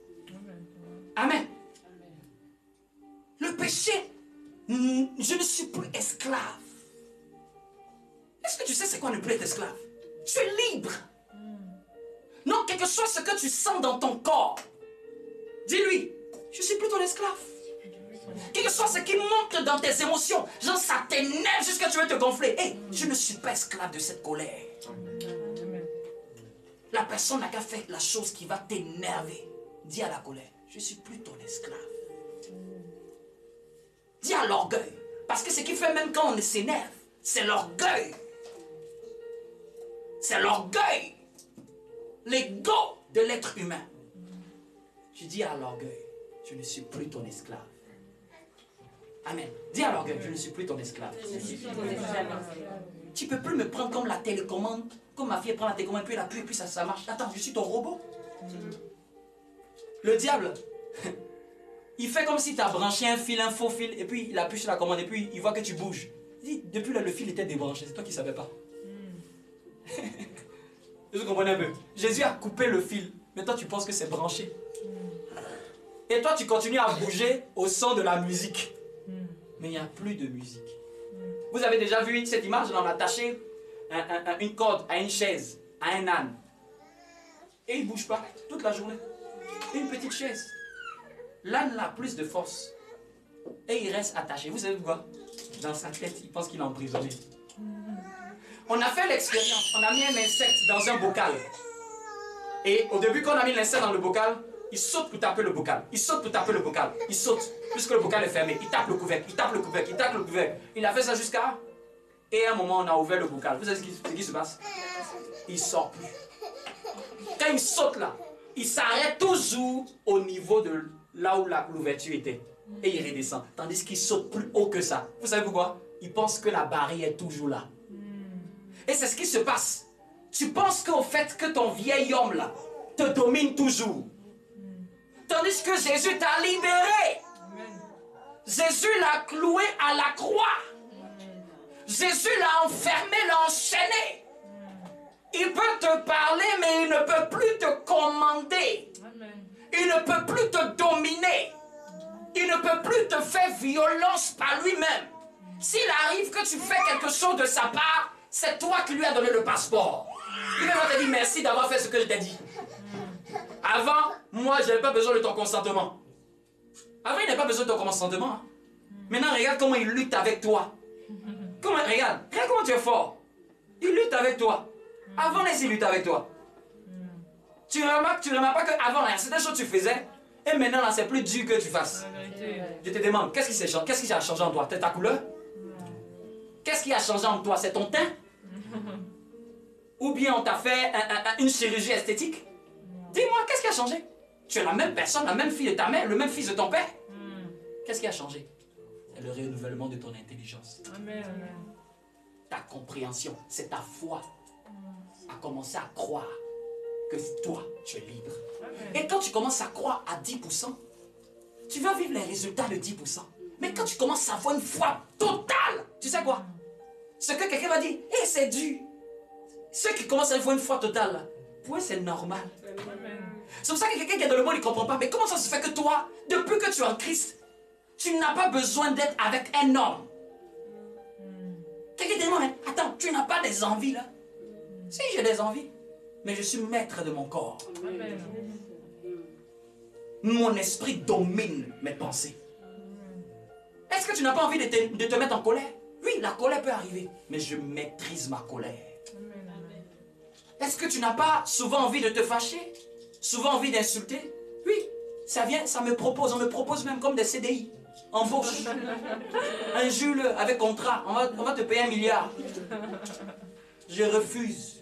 Amen. Le péché, mm, je ne suis plus esclave. Est-ce que tu sais c'est quoi ne plus être esclave? Tu es libre. Non, quel que soit ce que tu sens dans ton corps, dis-lui, je suis plus ton esclave. Quel que soit ce qui monte dans tes émotions, genre ça t'énerve jusqu'à tu veux te gonfler. Hé, je ne suis pas esclave de cette colère. La personne n'a qu'à faire la chose qui va t'énerver. Dis à la colère, je suis plus ton esclave. Dis à l'orgueil. Parce que ce qui fait même quand on s'énerve, c'est l'orgueil. C'est l'orgueil. L'ego de l'être humain. Je dis à l'orgueil, je ne suis plus ton esclave. Amen. Dis à l'orgueil, je ne suis plus ton esclave. Tu peux plus me prendre comme la télécommande, comme ma fille prend la télécommande, puis elle appuie, puis ça, ça marche. Attends, je suis ton robot. Le diable, il fait comme si tu as branché un fil, un faux fil, et puis il appuie sur la commande, et puis il voit que tu bouges. Il dit, depuis là, le fil était débranché, c'est toi qui ne savais pas. Vous comprenez un peu? Jésus a coupé le fil, mais toi tu penses que c'est branché. Et toi tu continues à bouger au son de la musique. Mais il n'y a plus de musique. Vous avez déjà vu cette image, on a attaché un- un- un- une corde à une chaise, à un âne. Et il ne bouge pas toute la journée. Une petite chaise. L'âne a plus de force. Et il reste attaché. Vous savez pourquoi? Dans sa tête, il pense qu'il est emprisonné. On a fait l'expérience. On a mis un insecte dans un bocal. Et au début, quand on a mis l'insecte dans le bocal, il saute pour taper le bocal. Il saute pour taper le bocal. Il saute, puisque le bocal est fermé. Il tape le couvercle, il tape le couvercle, il tape le couvercle. Il a fait ça jusqu'à. Et à un moment, on a ouvert le bocal. Vous savez ce qui, se passe? Il sort plus. Quand il saute là, il s'arrête toujours au niveau de là où l'ouverture était. Et il redescend. Tandis qu'il saute plus haut que ça. Vous savez pourquoi? Il pense que la barrière est toujours là. Et c'est ce qui se passe. Tu penses qu'au fait que ton vieil homme là te domine toujours. Tandis que Jésus t'a libéré. Jésus l'a cloué à la croix. Jésus l'a enfermé, l'a enchaîné. Il peut te parler, mais il ne peut plus te commander. Il ne peut plus te dominer. Il ne peut plus te faire violence par lui-même. S'il arrive que tu fais quelque chose de sa part, c'est toi qui lui as donné le passeport. Il va te dire merci d'avoir fait ce que je t'ai dit. Avant, moi, je n'avais pas besoin de ton consentement. Avant, il n'avait pas besoin de ton consentement. hein. Maintenant, regarde comment il lutte avec toi. Comment, regarde, regarde comment tu es fort. Il lutte avec toi. Avant, laisse-il lutter avec toi. Tu remarques, tu remarques pas qu'avant, il y a certaines choses que tu faisais, Et maintenant, là, c'est plus dur que tu fasses. Je te demande, qu'est-ce qui, qu'est-ce qui a changé en toi? C'est ta couleur? Qu'est-ce qui a changé en toi? C'est ton teint? Ou bien on t'a fait un- un- un- une chirurgie esthétique Dis-moi, qu'est-ce qui a changé? Tu es la même personne, la même fille de ta mère, le même fils de ton père? Mm. Qu'est-ce qui a changé? C'est le renouvellement de ton intelligence. Amen. Ta compréhension, c'est ta foi à commencer à croire que toi, tu es libre. Amen. Et quand tu commences à croire à 10%, tu vas vivre les résultats de 10%. Mais quand tu commences à avoir une foi totale, tu sais quoi? Ce que quelqu'un va dire, hé, c'est dur. Ceux qui commencent à avoir une foi totale, pour eux, c'est normal. C'est pour ça que quelqu'un qui est dans le monde, il ne comprend pas. Mais comment ça se fait que toi, depuis que tu es en Christ, tu n'as pas besoin d'être avec un homme? Quelqu'un te demande, attends, tu n'as pas des envies là? Si, j'ai des envies. Mais je suis maître de mon corps. Mon esprit domine mes pensées. Est-ce que tu n'as pas envie de te, mettre en colère? Oui, la colère peut arriver, mais je maîtrise ma colère. Est-ce que tu n'as pas souvent envie de te fâcher? Souvent envie d'insulter? Oui, ça vient, ça me propose, on me propose même comme des CDI. Embauche. Un Jules avec contrat, on va, on va te payer un milliard. Je refuse.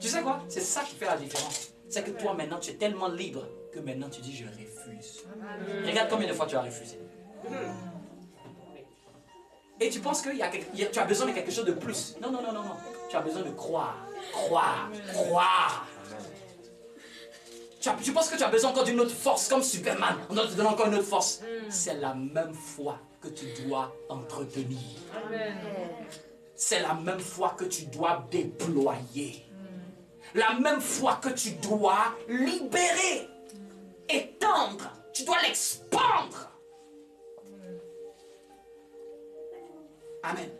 Tu sais quoi? C'est ça qui fait la différence. C'est que toi maintenant tu es tellement libre que maintenant tu dis je refuse. Regarde combien de fois tu as refusé. Et tu penses que y a quelque- y a- tu as besoin de quelque chose de plus. Non, non, non, non, non. Tu as besoin de croire. Croire. Croire. Tu, as- tu penses que tu as besoin encore d'une autre force comme Superman? On doit te donner encore une autre force. C'est la même foi que tu dois entretenir. C'est la même foi que tu dois déployer. La même foi que tu dois libérer. Étendre. Tu dois l'expandre. Amen.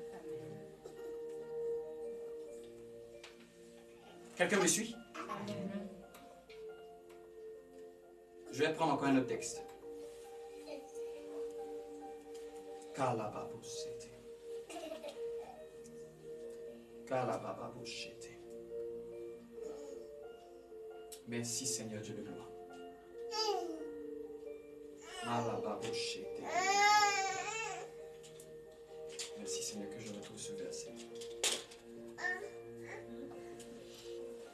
Quelqu'un me suit? Je vais prendre encore un autre texte. Kalababosete. Kalabababosete. Merci Seigneur Dieu de gloire. Malababoshete. Merci Seigneur que je retrouve ce verset.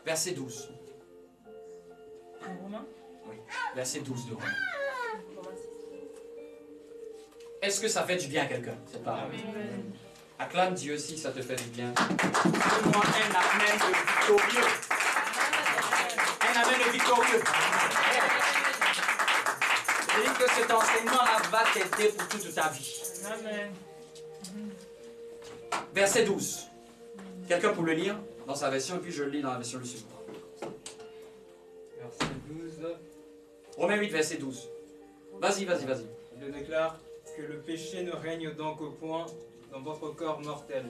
Verset 12. Romain. Oui, verset 12 de Romains. Est-ce que ça fait du bien à quelqu'un cette parole? Amen. Acclame Dieu si ça te fait du bien. Donne-moi un amen de victorieux. Un amen de victorieux. Je dis que cet enseignement-là va t'aider pour toute ta vie. Amen. Verset 12. Quelqu'un pour le lire? Dans sa version et puis je le lis dans la version du second. Verset 12. Romains 8, verset 12. Vas-y, vas-y, vas-y. Il déclare que le péché ne règne donc au point dans votre corps mortel.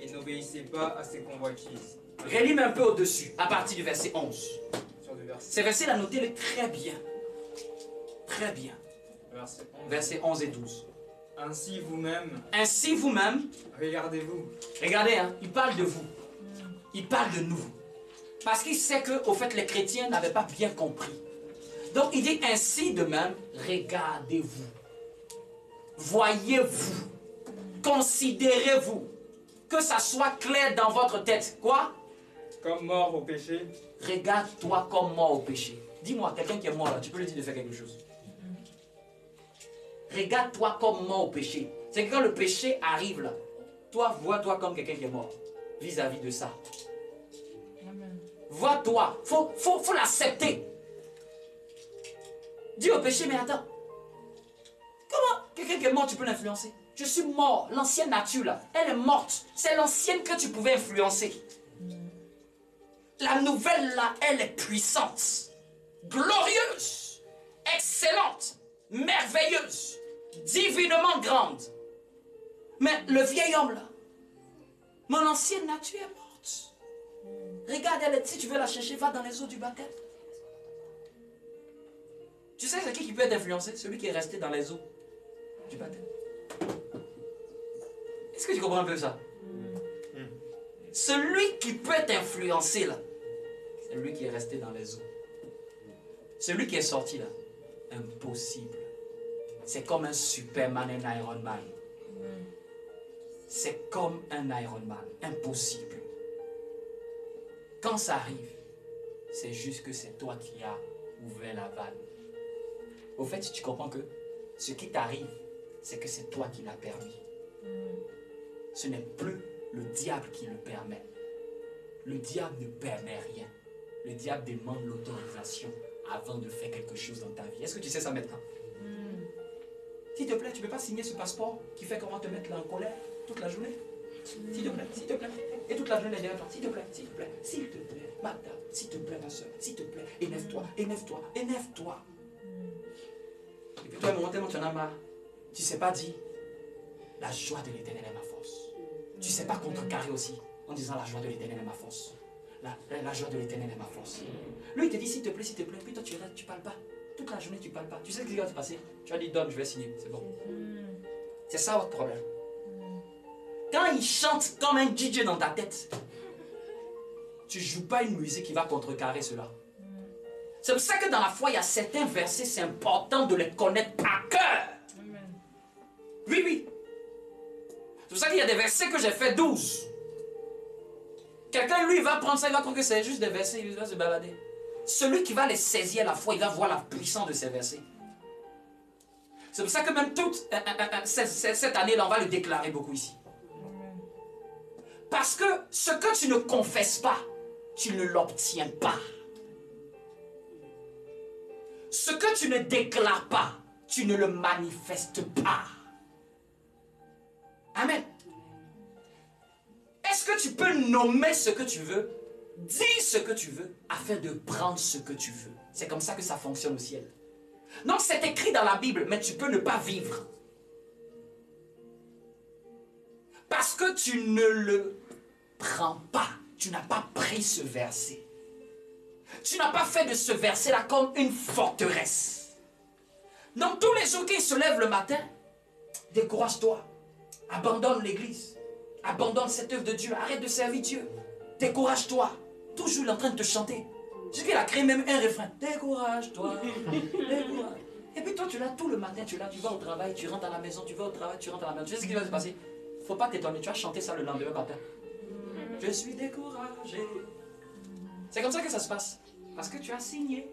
Et n'obéissez pas à ses convoitises. Relime un peu au-dessus, à partir du verset 11. Sur le verset, Ces versets-là, notez-les très bien. Très bien. verset 11. Versets 11 et 12. Ainsi vous-même, Ainsi vous-même, regardez-vous. regardez, hein, il parle de vous. Il parle de nous. Parce qu'il sait que, au fait, les chrétiens n'avaient pas bien compris. Donc, il dit ainsi de même, regardez-vous. Voyez-vous. Considérez-vous. Que ça soit clair dans votre tête. Quoi? Comme mort au péché, Regarde-toi comme mort au péché. Dis-moi, quelqu'un qui est mort là, tu peux lui dire de faire quelque chose. Regarde-toi comme mort au péché. C'est que quand le péché arrive là, toi, vois-toi comme quelqu'un qui est mort vis-à-vis de ça. Vois-toi, faut, faut, faut l'accepter. Dis au péché, mais attends. Comment quelqu'un qui est mort, tu peux l'influencer? Je suis mort, l'ancienne nature là, elle est morte. C'est l'ancienne que tu pouvais influencer. La nouvelle là, elle est puissante, glorieuse, excellente, merveilleuse, divinement grande. Mais le vieil homme là, mon ancienne nature est morte. Regarde, elle est- si tu veux la chercher, va dans les eaux du baptême. Tu sais, c'est qui qui peut être influencé? Celui qui est resté dans les eaux du baptême. Est-ce que tu comprends un peu ça? Celui qui peut être influencé là, c'est lui qui est resté dans les eaux. Celui qui est sorti là impossible. C'est comme un Superman, un Iron Man. C'est comme un Iron Man. Impossible. Quand ça arrive, c'est juste que c'est toi qui as ouvert la vanne. Au fait, tu comprends que ce qui t'arrive, c'est que c'est toi qui l'as permis. Ce n'est plus le diable qui le permet. Le diable ne permet rien. Le diable demande l'autorisation avant de faire quelque chose dans ta vie. Est-ce que tu sais ça maintenant? S'il te plaît, tu ne peux pas signer ce passeport qui fait va te mettre là en colère toute la journée? S'il te plaît, s'il te plaît. Et toute la journée derrière toi, s'il te plaît, s'il te plaît, s'il te plaît, madame, s'il te plaît, ma soeur, s'il te plaît, énerve-toi, énerve-toi, énerve-toi. Et puis toi, momentanément, tu en as marre. Tu ne sais pas dire, la joie de l'éternel est ma force. Tu ne sais pas contrecarrer aussi en disant la joie de l'éternel est ma force. La, la- la joie de l'éternel est ma force. Lui, il te dit s'il te plaît, s'il te plaît. Puis toi, tu restes, tu parles pas. Toute la journée, tu parles pas. Tu sais ce qui va se passer? Tu vas dire donne, je vais signer. C'est bon. C'est ça votre problème. Quand il chante comme un DJ dans ta tête, tu joues pas une musique qui va contrecarrer cela. C'est pour ça que dans la foi, il y a certains versets, c'est important de les connaître à cœur. Amen. Oui, oui. C'est pour ça qu'il y a des versets que j'ai fait 12. Quelqu'un, lui, il va prendre ça, il va croire que c'est juste des versets, il va se balader. Celui qui va les saisir à la fois, il va voir la puissance de ces versets. C'est pour ça que même toute euh, euh, euh, cette, cette- cette année-là, on va le déclarer beaucoup ici. Parce que ce que tu ne confesses pas, tu ne l'obtiens pas. Ce que tu ne déclares pas, tu ne le manifestes pas. Amen. Est-ce que tu peux nommer ce que tu veux, dire ce que tu veux, afin de prendre ce que tu veux C'est comme ça que ça fonctionne au ciel. Donc c'est écrit dans la Bible, mais tu peux ne pas vivre. Parce que tu ne le prends pas. Tu n'as pas pris ce verset. Tu n'as pas fait de ce verset-là comme une forteresse. Donc tous les jours qu'il se lève le matin, décourage-toi. Abandonne l'église. Abandonne cette œuvre de Dieu. Arrête de servir Dieu. Décourage-toi. Toujours il est en train de te chanter. Jusqu'il a créé même un refrain. Décourage-toi. Décourage. Et puis toi, tu l'as tout le matin, tu l'as, tu vas au travail, tu rentres à la maison, tu vas au travail, tu rentres à la maison. Tu sais ce qui va se passer? Faut pas t'étonner, tu vas chanter ça le lendemain matin. Je suis découragé. C'est comme ça que ça se passe. Parce que tu as signé.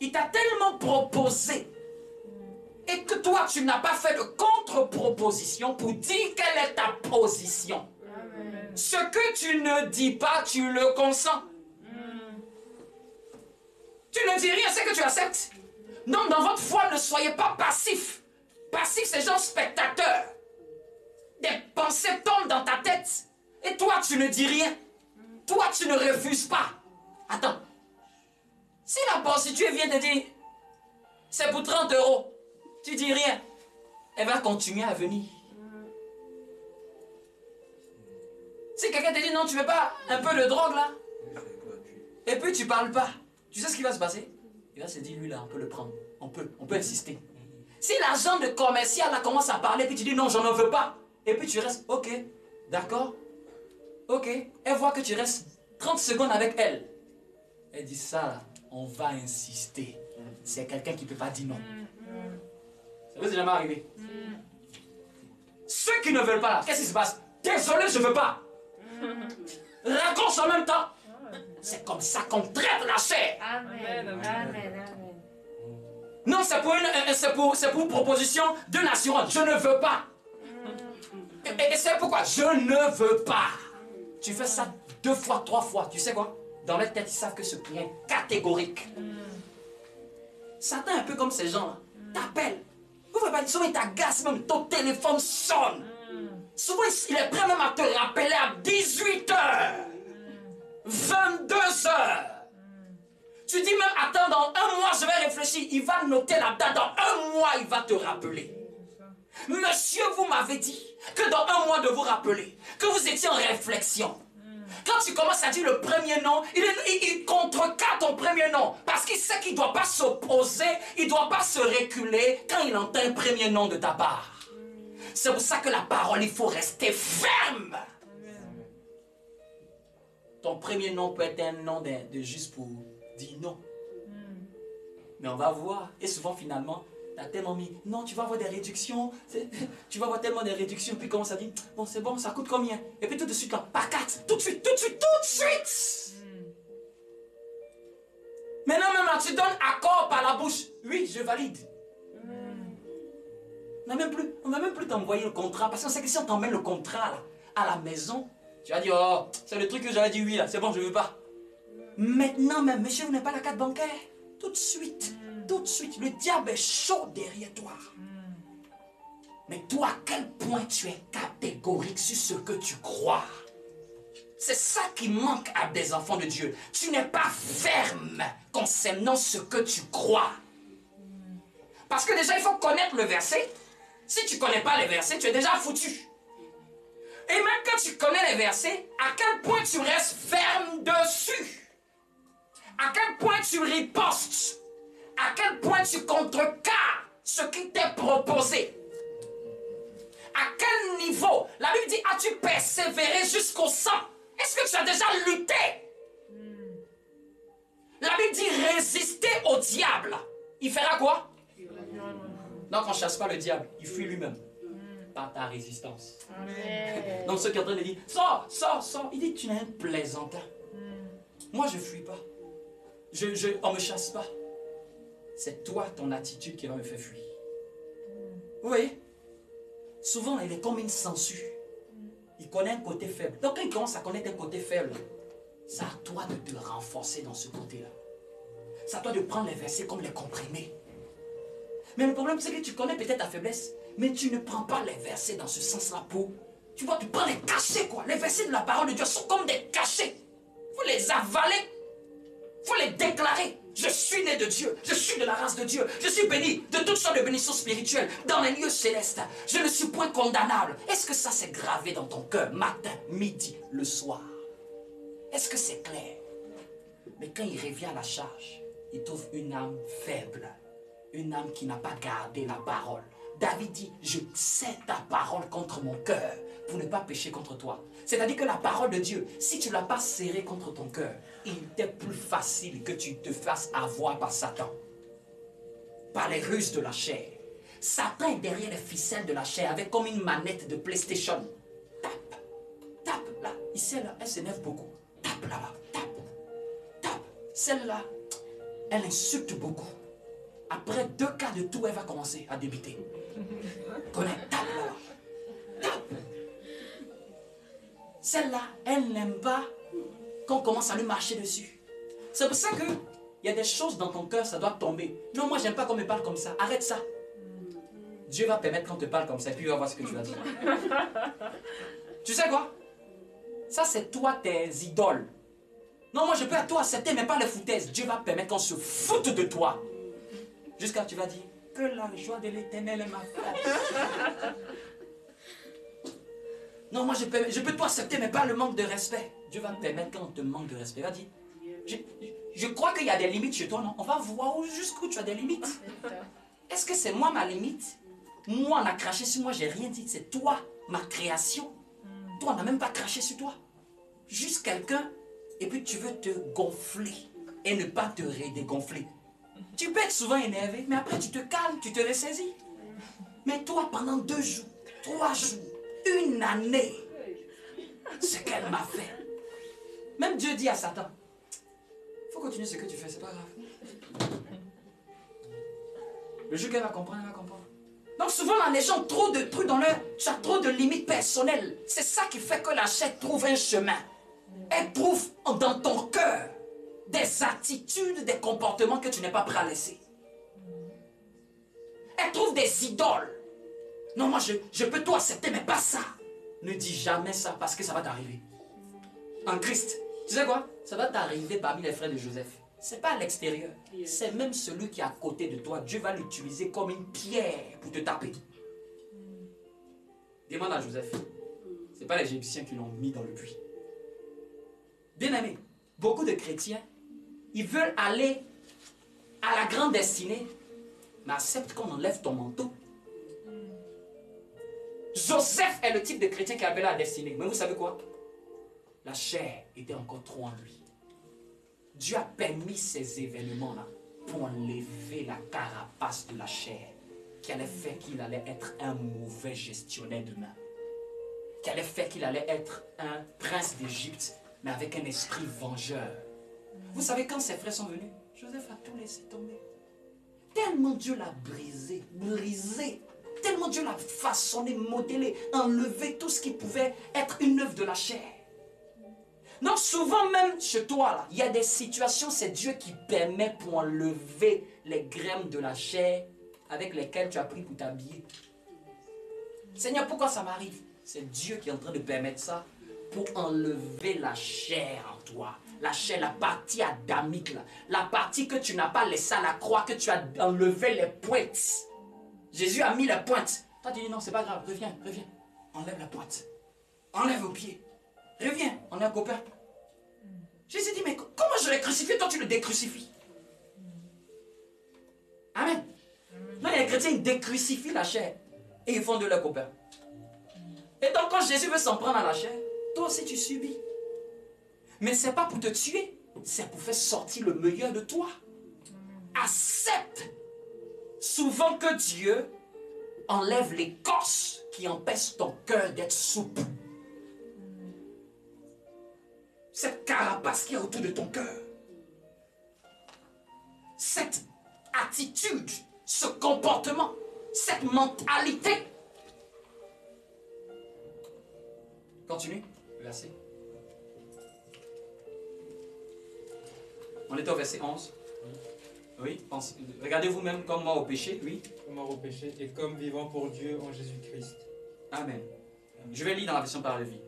Il t'a tellement proposé. Et que toi, tu n'as pas fait de contre-proposition pour dire quelle est ta position. Ce que tu ne dis pas, tu le consens. Tu ne dis rien, c'est que tu acceptes. Non, dans votre foi, ne soyez pas passif. Passif, c'est genre spectateur. Des pensées tombent dans ta tête. Et toi, tu ne dis rien. Toi, tu ne refuses pas. Attends. Si la prostituée vient te dire, c'est pour 30 euros, tu dis rien. Elle va continuer à venir. Si quelqu'un te dit non, tu veux pas un peu de drogue là Et puis tu parles pas. Tu sais ce qui va se passer? Il va se dire lui là, on peut le prendre. On peut, on peut insister. Si l'agent de commercial là commence à parler, puis tu dis non, j'en en veux pas. Et puis tu restes, ok, d'accord, ok. Elle voit que tu restes 30 secondes avec elle. Elle dit ça on va insister. C'est quelqu'un qui peut pas dire non. Ça vous est jamais arrivé? Ceux qui ne veulent pas qu'est-ce qui se passe? Désolé, je veux pas. Raconte en même temps. C'est comme ça qu'on traite la chair. Amen, Amen. Non, c'est pour, une, euh, pour, pour une proposition de l'assurance. Je ne veux pas. Et, et c'est pourquoi je ne veux pas. Tu fais ça deux fois, trois fois. Tu sais quoi? Dans leur tête, ils savent que ce prix est catégorique. Satan est un peu comme ces gens-là. T'appelles. Vous voyez pas, souvent il t'agace même, ton téléphone sonne. Souvent il est prêt même à te rappeler à 18h. 22h. Tu dis même, attends, dans un mois, je vais réfléchir. Il va noter la date. Dans un mois, il va te rappeler. Monsieur, vous m'avez dit que dans un mois de vous rappeler, que vous étiez en réflexion. Quand tu commences à dire le premier nom, il, il, il contrecarre ton premier nom. Parce qu'il sait qu'il ne doit pas s'opposer, il ne doit pas se reculer quand il entend un premier nom de ta part. C'est pour ça que la parole, il faut rester ferme. Ton premier nom peut être un nom de, de juste pour dire non. Mais on va voir. Et souvent, finalement, t'as tellement mis, non, tu vas avoir des réductions, tu vas avoir tellement des réductions, puis comment ça dit, bon, c'est bon, ça coûte combien? Et puis tout de suite, là, par quatre, tout de suite, tout de suite, tout de suite! Maintenant, même là, tu donnes accord par la bouche. Oui, je valide. On n'a même plus, on n'a même plus t'envoyer le contrat, parce qu'on sait que si on t'emmène le contrat, là, à la maison, tu vas dire, oh, c'est le truc que j'avais dit oui, là, c'est bon, je veux pas. Maintenant même, monsieur, vous n'avez pas la carte bancaire. Tout de suite, tout de suite, le diable est chaud derrière toi. Mais toi, à quel point tu es catégorique sur ce que tu crois? C'est ça qui manque à des enfants de Dieu. Tu n'es pas ferme concernant ce que tu crois. Parce que déjà, il faut connaître le verset. Si tu ne connais pas les versets, tu es déjà foutu. Et même quand tu connais les versets, à quel point tu restes ferme dessus? À quel point tu ripostes À quel point tu contrecarres ce qui t'est proposé? À quel niveau? La Bible dit, as-tu persévéré jusqu'au sang? Est-ce que tu as déjà lutté? La Bible dit, résister au diable. Il fera quoi? Donc on ne chasse pas le diable, il fuit lui-même. Par ta résistance. Donc ceux qui sont en train de dire, sors, sors, sors. Il dit, tu n'es un plaisantin. Moi, je ne fuis pas. Je, je, on ne me chasse pas. C'est toi, ton attitude qui va me faire fuir. Vous voyez? Souvent, il est comme une censure. Il connaît un côté faible. Donc quand il commence à connaître un côté faible, c'est à toi de te renforcer dans ce côté-là. C'est à toi de prendre les versets comme les comprimés. Mais le problème, c'est que tu connais peut-être ta faiblesse, mais tu ne prends pas les versets dans ce sens-là pour. Tu vois, tu prends les cachets, quoi. Les versets de la parole de Dieu sont comme des cachets. Il faut les avaler. Il faut les déclarer. Je suis né de Dieu. Je suis de la race de Dieu. Je suis béni de toutes sortes de bénédictions spirituelles dans les lieux célestes. Je ne suis point condamnable. Est-ce que ça s'est gravé dans ton cœur matin, midi, le soir? Est-ce que c'est clair? Mais quand il revient à la charge, il trouve une âme faible une âme qui n'a pas gardé la parole. David dit, je sais ta parole contre mon cœur ne pas pécher contre toi. C'est-à-dire que la parole de Dieu, si tu ne l'as pas serrée contre ton cœur, il t'est plus facile que tu te fasses avoir par Satan. Par les ruses de la chair. Satan est derrière les ficelles de la chair avec comme une manette de PlayStation. Tape, tape là. Ici, là, elle s'énerve beaucoup. Tape là-bas, tape, tape. Celle-là, elle insulte beaucoup. Après deux cas de tout, elle va commencer à débiter. Connais, tape Celle-là, elle n'aime pas qu'on commence à lui marcher dessus. C'est pour ça que il y a des choses dans ton cœur, ça doit tomber. Non, moi, j'aime pas qu'on me parle comme ça. Arrête ça. Dieu va permettre qu'on te parle comme ça, et puis il va voir ce que tu vas dire. tu sais quoi? Ça, c'est toi, tes idoles. Non, moi, je peux à toi accepter, mais pas les foutaises. Dieu va permettre qu'on se foute de toi. Jusqu'à tu vas dire que la joie de l'éternel est ma force. non, moi je peux, je peux tout accepter, mais pas le manque de respect. Dieu va me permettre quand on te manque de respect. Va dire, je, je crois qu'il y a des limites chez toi, non? On va voir jusqu'où tu as des limites. Est-ce que c'est moi ma limite? Moi, on a craché sur moi, j'ai rien dit. C'est toi, ma création. Toi, on n'a même pas craché sur toi. Juste quelqu'un, et puis tu veux te gonfler et ne pas te redégonfler. Tu peux être souvent énervé, mais après tu te calmes, tu te ressaisis. Mais toi, pendant deux jours, trois jours, une année, ce qu'elle m'a fait. Même Dieu dit à Satan, faut continuer ce que tu fais, c'est pas grave. Le jour qu'elle va comprendre, elle va comprendre. Donc souvent, les gens ont trop de trucs dans leur... Tu as trop de limites personnelles. C'est ça qui fait que la chair trouve un chemin. Elle trouve dans ton cœur des attitudes, des comportements que tu n'es pas prêt à laisser. Elle trouve des idoles. Non, moi, je, je peux tout accepter, mais pas ça. Ne dis jamais ça parce que ça va t'arriver. En Christ, tu sais quoi? Ça va t'arriver parmi les frères de Joseph. C'est pas à l'extérieur. C'est même celui qui est à côté de toi. Dieu va l'utiliser comme une pierre pour te taper. Demande à Joseph. C'est pas les Égyptiens qui l'ont mis dans le puits. Bien aimé, beaucoup de chrétiens, ils veulent aller à la grande destinée, mais accepte qu'on enlève ton manteau. Joseph est le type de chrétien qui avait la destinée. Mais vous savez quoi? La chair était encore trop en lui. Dieu a permis ces événements-là pour enlever la carapace de la chair qui allait faire qu'il allait être un mauvais gestionnaire demain. Qui allait faire qu'il allait être un prince d'Égypte, mais avec un esprit vengeur. Vous savez, quand ses frères sont venus, Joseph a tout laissé tomber. Tellement Dieu l'a brisé, brisé. Tellement Dieu l'a façonné, modélé, enlevé tout ce qui pouvait être une œuvre de la chair. Donc souvent même chez toi, là, il y a des situations, c'est Dieu qui permet pour enlever les graines de la chair avec lesquelles tu as pris pour t'habiller. Seigneur, pourquoi ça m'arrive? C'est Dieu qui est en train de permettre ça pour enlever la chair en toi. La chair, la partie adamique, la partie que tu n'as pas laissée à la croix, que tu as enlevé les pointes. Jésus a mis les pointes. Toi, tu dis non, c'est pas grave, reviens, reviens. Enlève la pointe. Enlève au pied. Reviens, on est un copain. Jésus dit, mais comment je l'ai crucifié, toi tu le décrucifies Amen. Non, les chrétiens, ils décrucifient la chair et ils font de leur copain. Et donc, quand Jésus veut s'en prendre à la chair, toi aussi tu subis. Mais ce n'est pas pour te tuer, c'est pour faire sortir le meilleur de toi. Accepte souvent que Dieu enlève l'écorce qui empêche ton cœur d'être souple. Cette carapace qui est autour de ton cœur. Cette attitude, ce comportement, cette mentalité. Continue, verset. On est au verset 11. Oui, pense- regardez vous-même comme moi au péché, oui. comme mort au péché et comme vivant pour Dieu en Jésus-Christ. Amen. Je vais lire dans la version par la vie.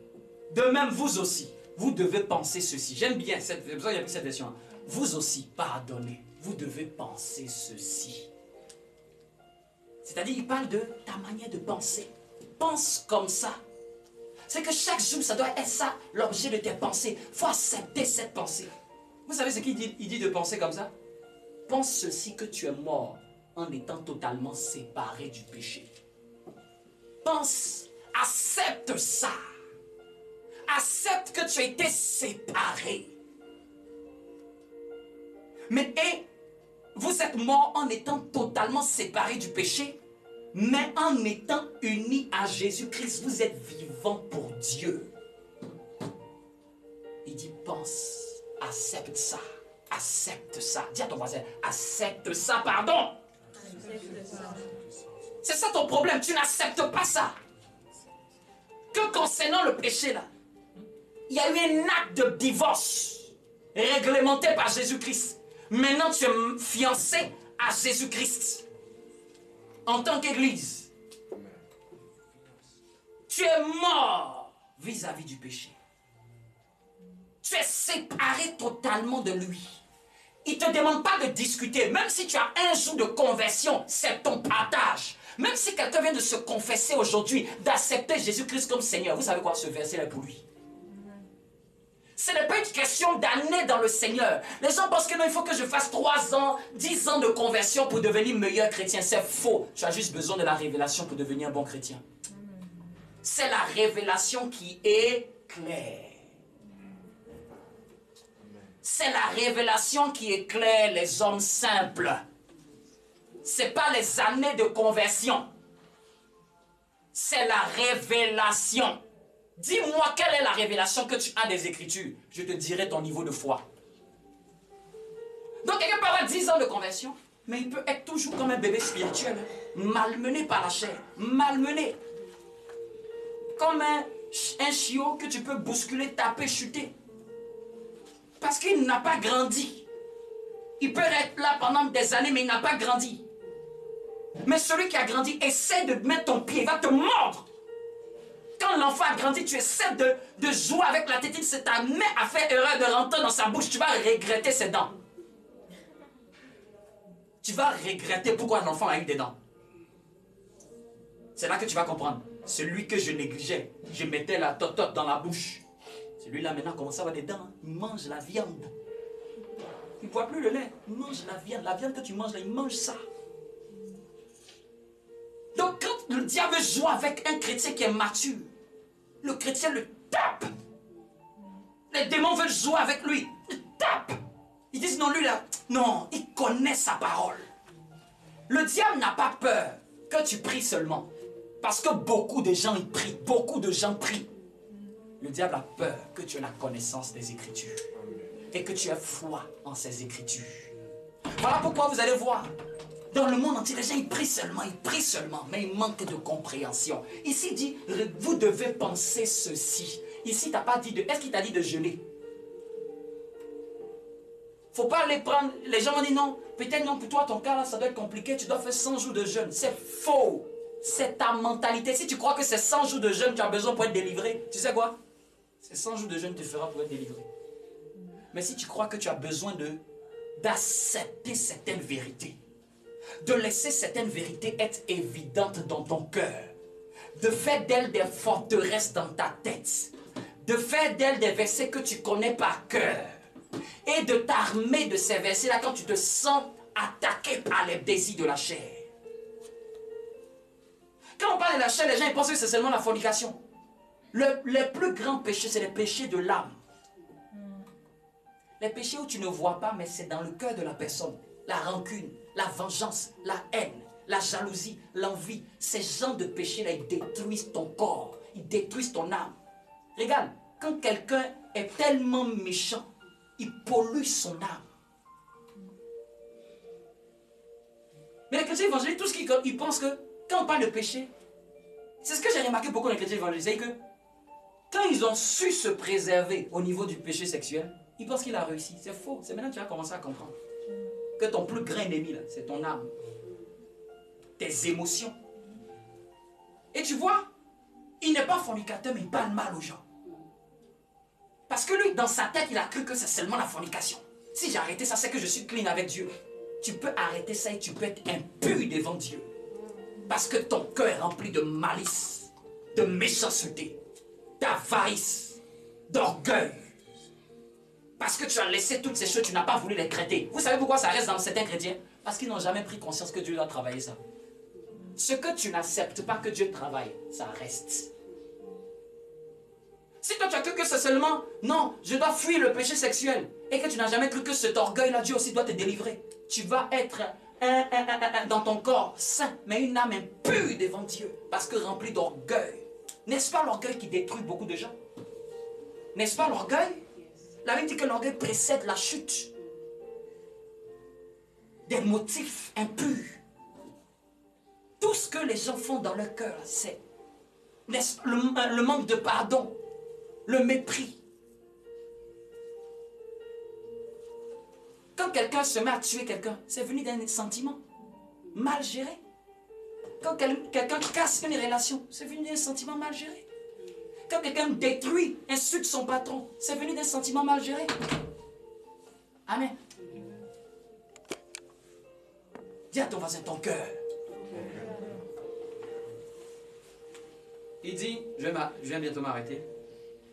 De même, vous aussi, vous devez penser ceci. J'aime bien cette, y a cette version. Vous aussi, pardonnez. Vous devez penser ceci. C'est-à-dire, il parle de ta manière de penser. Pense comme ça. C'est que chaque jour, ça doit être ça, l'objet de tes pensées. Il faut accepter cette pensée. Vous savez ce qu'il dit, il dit de penser comme ça? Pense ceci que tu es mort en étant totalement séparé du péché. Pense, accepte ça. Accepte que tu as été séparé. Mais et, vous êtes mort en étant totalement séparé du péché, mais en étant unis à Jésus-Christ, vous êtes vivant pour Dieu. Il dit, pense, accepte ça, accepte ça. Dis à ton voisin, accepte ça, pardon. C'est ça ton problème, tu n'acceptes pas ça. Que concernant le péché là, il y a eu un acte de divorce réglementé par Jésus-Christ. Maintenant tu es fiancé à Jésus-Christ en tant qu'église. Tu es mort vis-à-vis du péché. Tu es séparé totalement de lui. Il ne te demande pas de discuter. Même si tu as un jour de conversion, c'est ton partage. Même si quelqu'un vient de se confesser aujourd'hui, d'accepter Jésus-Christ comme Seigneur, vous savez quoi, ce verset est pour lui. Ce n'est pas une question d'année dans le Seigneur. Les gens pensent que non, il faut que je fasse 3 ans, 10 ans de conversion pour devenir meilleur chrétien. C'est faux. Tu as juste besoin de la révélation pour devenir un bon chrétien. C'est la révélation qui est claire. C'est la révélation qui éclaire les hommes simples. C'est pas les années de conversion. C'est la révélation. Dis-moi quelle est la révélation que tu as des Écritures? Je te dirai ton niveau de foi. Donc quelqu'un peut avoir 10 ans de conversion, mais il peut être toujours comme un bébé spirituel, malmené par la chair, malmené. Comme un, un chiot que tu peux bousculer, taper, chuter. Parce qu'il n'a pas grandi. Il peut être là pendant des années, mais il n'a pas grandi. Mais celui qui a grandi, essaie de mettre ton pied, il va te mordre. Quand l'enfant a grandi, tu essaies de, de jouer avec la tétine, c'est ta main a fait erreur de rentrer dans sa bouche, tu vas regretter ses dents. Tu vas regretter pourquoi l'enfant a eu des dents. C'est là que tu vas comprendre. Celui que je négligeais, je mettais la totote dans la bouche. Celui-là maintenant commence à avoir des hein. Il mange la viande. Il ne boit plus le lait. Il mange la viande. La viande que tu manges là, il mange ça. Donc quand le diable joue avec un chrétien qui est mature, le chrétien le tape. Les démons veulent jouer avec lui. Le tape. Ils disent non, lui là, non, il connaît sa parole. Le diable n'a pas peur que tu pries seulement. Parce que beaucoup de gens y prient, beaucoup de gens prient. Le diable a peur que tu aies la connaissance des Écritures et que tu aies foi en ces Écritures. Voilà pourquoi vous allez voir. Dans le monde entier, les gens prient seulement, ils prient seulement, mais ils manquent de compréhension. Ici il dit, vous devez penser ceci. Ici, t'as pas dit de. Est-ce qu'il t'a dit de jeûner? Faut pas les prendre. Les gens ont dit non. Peut-être non, pour toi, ton cas là, ça doit être compliqué. Tu dois faire 100 jours de jeûne. C'est faux. C'est ta mentalité. Si tu crois que c'est 100 jours de jeûne, tu as besoin pour être délivré, tu sais quoi? C'est 100 jours de jeûne te fera pour être délivré. Mais si tu crois que tu as besoin d'accepter certaines vérités, de laisser certaines vérités être évidentes dans ton cœur, de faire d'elles des forteresses dans ta tête, de faire d'elles des versets que tu connais par cœur, et de t'armer de ces versets-là quand tu te sens attaqué par les désirs de la chair. Quand on parle de la chair, les gens ils pensent que c'est seulement la fornication. Le, plus grands péchés, c'est les péchés de l'âme. Les péchés où tu ne vois pas, mais c'est dans le cœur de la personne. La rancune, la vengeance, la haine, la jalousie, l'envie. Ces gens de péchés-là, ils détruisent ton corps. Ils détruisent ton âme. Regarde, quand quelqu'un est tellement méchant, il pollue son âme. Mais les chrétiens évangéliques, tout ce qu'ils pensent que quand on parle de péché, c'est ce que j'ai remarqué beaucoup dans les chrétiens évangéliques, c'est que quand ils ont su se préserver au niveau du péché sexuel, il pense qu'il a réussi. C'est faux. C'est maintenant que tu vas commencer à comprendre. Que ton plus grand ennemi, c'est ton âme. Tes émotions. Et tu vois, il n'est pas fornicateur, mais il parle mal aux gens. Parce que lui, dans sa tête, il a cru que c'est seulement la fornication. Si j'ai arrêté ça, c'est que je suis clean avec Dieu. Tu peux arrêter ça et tu peux être impur devant Dieu. Parce que ton cœur est rempli de malice, de méchanceté, d'avarice, d'orgueil. Parce que tu as laissé toutes ces choses, tu n'as pas voulu les traiter. Vous savez pourquoi ça reste dans certains chrétiens? Parce qu'ils n'ont jamais pris conscience que Dieu doit travailler ça. Ce que tu n'acceptes pas que Dieu travaille, ça reste. Si toi tu as cru que c'est seulement, non, je dois fuir le péché sexuel, et que tu n'as jamais cru que cet orgueil-là, Dieu aussi doit te délivrer, tu vas être dans ton corps saint, mais une âme impure devant Dieu, parce que rempli d'orgueil. N'est-ce pas l'orgueil qui détruit beaucoup de gens? N'est-ce pas l'orgueil? La Bible dit que l'orgueil précède la chute. Des motifs impurs. Tout ce que les gens font dans leur cœur, c'est le, le, manque de pardon, le mépris. Quand quelqu'un se met à tuer quelqu'un, c'est venu d'un sentiment mal géré. Quand quelqu'un casse une relation, c'est venu d'un sentiment mal géré. Quand quelqu'un détruit, insulte son patron, c'est venu d'un sentiment mal géré. Amen. Dis à ton voisin ton cœur. Il dit, je vais, bientôt m'arrêter.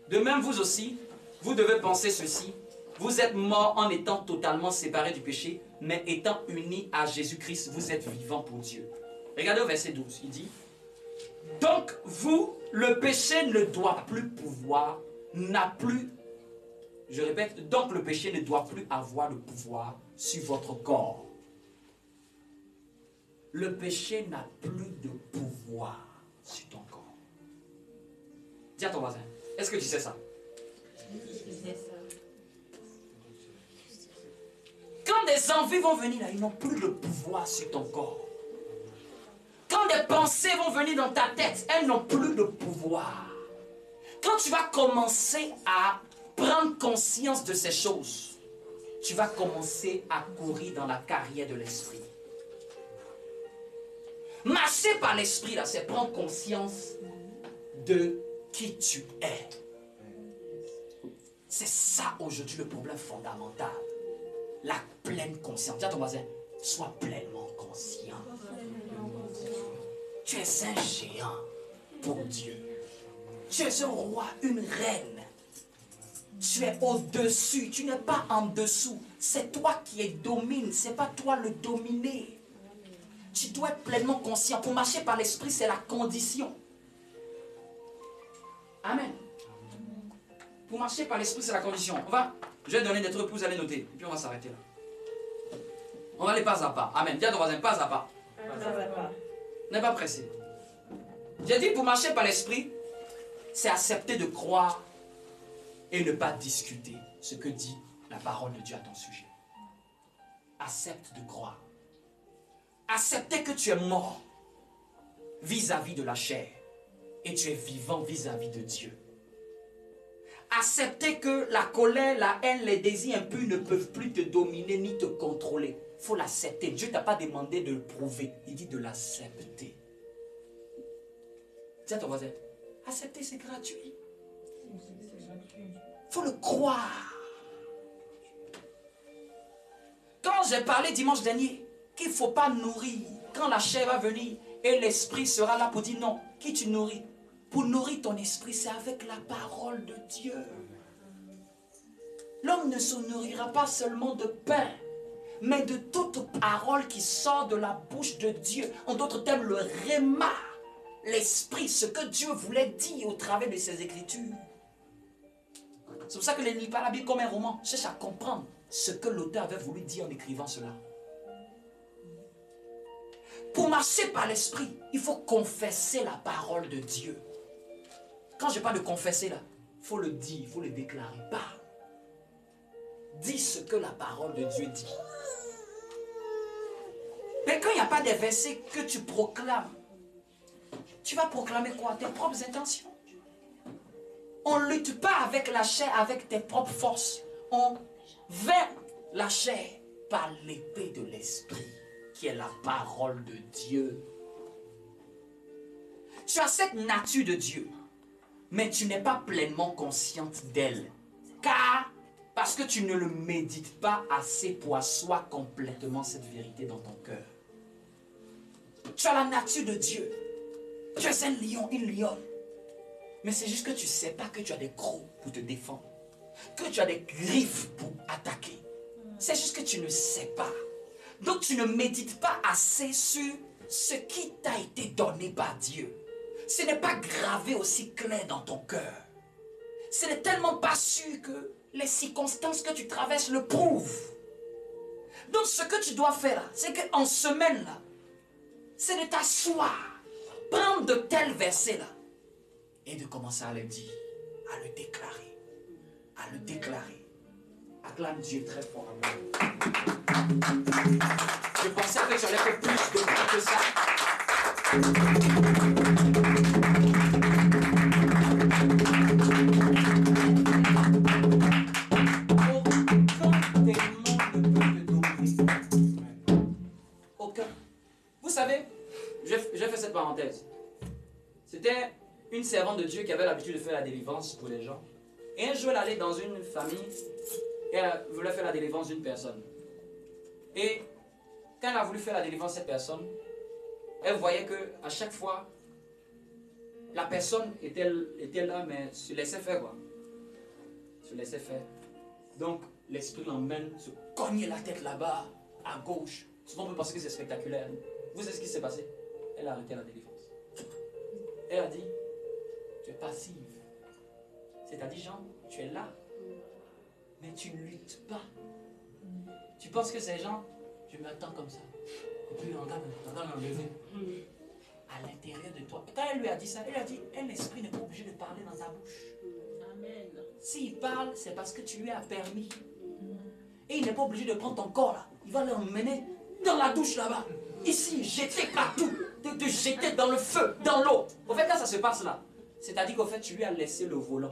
De même, vous aussi, vous devez penser ceci. Vous êtes mort en étant totalement séparés du péché, mais étant unis à Jésus-Christ, vous êtes vivants pour Dieu. Regardez au verset 12, il dit, donc vous, le péché ne doit plus pouvoir, n'a plus, je répète, donc le péché ne doit plus avoir le pouvoir sur votre corps. Le péché n'a plus de pouvoir sur ton corps. Dis à ton voisin, est-ce que tu sais ça? Quand des envies vont venir là, ils n'ont plus le pouvoir sur ton corps. Quand des pensées vont venir dans ta tête, elles n'ont plus de pouvoir. Quand tu vas commencer à prendre conscience de ces choses, tu vas commencer à courir dans la carrière de l'esprit. Marcher par l'esprit, là, c'est prendre conscience de qui tu es. C'est ça aujourd'hui le problème fondamental. La pleine conscience. Dis à ton voisin, sois pleinement conscient. Tu es un géant pour Dieu. Tu es un roi, une reine. Tu es au-dessus, tu n'es pas en dessous. C'est toi qui es domine, c'est pas toi le dominé. Tu dois être pleinement conscient. Pour marcher par l'esprit, c'est la condition. Amen. Pour marcher par l'esprit, c'est la condition. On va, je vais donner des trucs, vous allez noter. Et puis on va s'arrêter là. On va aller pas à pas. Amen. Dis à ton voisin, pas à pas. N'est pas pressé. J'ai dit pour marcher par l'esprit, c'est accepter de croire et ne pas discuter ce que dit la parole de Dieu à ton sujet. Accepte de croire. Accepter que tu es mort vis-à-vis de la chair et tu es vivant vis-à-vis de Dieu. Accepter que la colère, la haine, les désirs impurs ne peuvent plus te dominer ni te contrôler. Il faut l'accepter. Dieu ne t'a pas demandé de le prouver. Il dit de l'accepter. Dis à ton voisin, accepter c'est gratuit. Il faut le croire. Quand j'ai parlé dimanche dernier qu'il ne faut pas nourrir, quand la chair va venir et l'esprit sera là pour dire non, qui tu nourris? Pour nourrir ton esprit, c'est avec la parole de Dieu. L'homme ne se nourrira pas seulement de pain, mais de toute parole qui sort de la bouche de Dieu. En d'autres termes, le réma, l'esprit, ce que Dieu voulait dire au travers de ses écritures. C'est pour ça que ne lis pas comme un roman. Cherche à comprendre ce que l'auteur avait voulu dire en écrivant cela. Pour marcher par l'esprit, il faut confesser la parole de Dieu. Quand je parle de confesser là, il faut le dire, il faut le déclarer. Parle. Dis ce que la parole de Dieu dit. Mais quand il n'y a pas de versets que tu proclames, tu vas proclamer quoi? Tes propres intentions. On ne lutte pas avec la chair, avec tes propres forces. On vers la chair par l'épée de l'esprit, qui est la parole de Dieu. Tu as cette nature de Dieu, mais tu n'es pas pleinement consciente d'elle. Car, parce que tu ne le médites pas assez pour asseoir complètement cette vérité dans ton cœur. Tu as la nature de Dieu. Tu es un lion, une lionne. Mais c'est juste que tu ne sais pas que tu as des crocs pour te défendre que tu as des griffes pour attaquer. C'est juste que tu ne sais pas. Donc tu ne médites pas assez sur ce qui t'a été donné par Dieu. Ce n'est pas gravé aussi clair dans ton cœur. Ce n'est tellement pas sûr que les circonstances que tu traverses le prouvent. Donc ce que tu dois faire, c'est qu'en semaine, là, c'est de t'asseoir, prendre de tels versets-là, et de commencer à le dire, à le déclarer à le déclarer. Acclame Dieu très fort. Je pensais que j'allais faire plus de que ça. Une servante de Dieu qui avait l'habitude de faire la délivrance pour les gens. Et un jour, elle allait dans une famille et elle voulait faire la délivrance d'une personne. Et quand elle a voulu faire la délivrance de cette personne, elle voyait que à chaque fois, la personne était, était là, mais se laissait faire quoi. Se laissait faire. Donc, l'esprit l'emmène se cogner la tête là-bas, à gauche. Souvent, on peut penser que c'est spectaculaire. Vous savez ce qui s'est passé Elle a arrêté la délivrance. Elle a dit, passive. C'est-à-dire, Jean, tu es là, mais tu ne luttes pas. Tu penses que ces gens, je m'attends comme ça. Et puis, regarde, regarde lever. À l'intérieur de toi. Quand elle lui a dit ça, elle a dit, un esprit n'est pas obligé de parler dans ta bouche. Amen. S'il parle, c'est parce que tu lui as permis. Et il n'est pas obligé de prendre ton corps là. Il va l'emmener dans la douche là-bas. Ici, jeter partout. De te jeter dans le feu, dans l'eau. En fait, quand ça se passe là, c'est-à-dire qu'au fait, tu lui as laissé le volant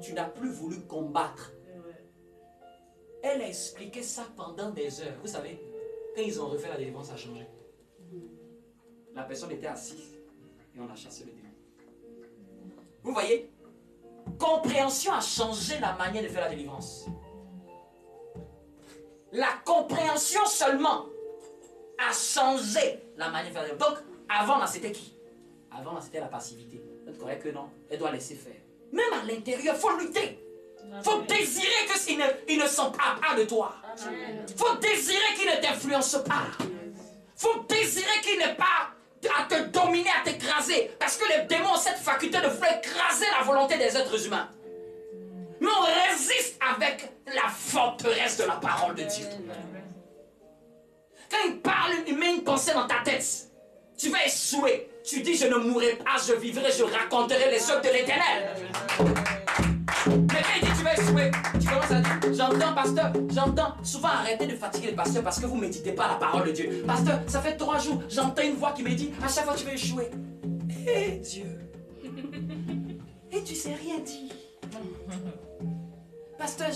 tu n'as plus voulu combattre. Elle a expliqué ça pendant des heures. Vous savez, quand ils ont refait la délivrance, ça a changé. La personne était assise et on a chassé le démon. Vous voyez Compréhension a changé la manière de faire la délivrance. La compréhension seulement a changé la manière de faire la délivrance. Donc, avant, là, c'était qui? Avant, là, c'était la passivité. Vous croyez que non Elle doit laisser faire. Même à l'intérieur, il faut lutter. Il faut désirer que s'ils ne, ils ne sont pas de toi. Il faut désirer qu'ils ne t'influencent pas. Il faut désirer qu'ils n'aient pas à te dominer, à t'écraser. Parce que les démons ont cette faculté de vouloir écraser la volonté des êtres humains. Mais on résiste avec la forteresse de la parole de Dieu. Quand il parle, il met une pensée dans ta tête. Tu vas échouer. Tu dis, je ne mourrai pas, je vivrai, je raconterai les œuvres de l'éternel. Mais quand il dit, tu vas échouer, tu commences à dire, j'entends, pasteur, j'entends. Souvent, arrêtez de fatiguer le pasteur parce que vous ne méditez pas la parole de Dieu. Pasteur, ça fait trois jours, j'entends une voix qui me dit, à chaque fois, tu vas échouer. Eh Dieu. Et tu sais rien dire. Pasteur,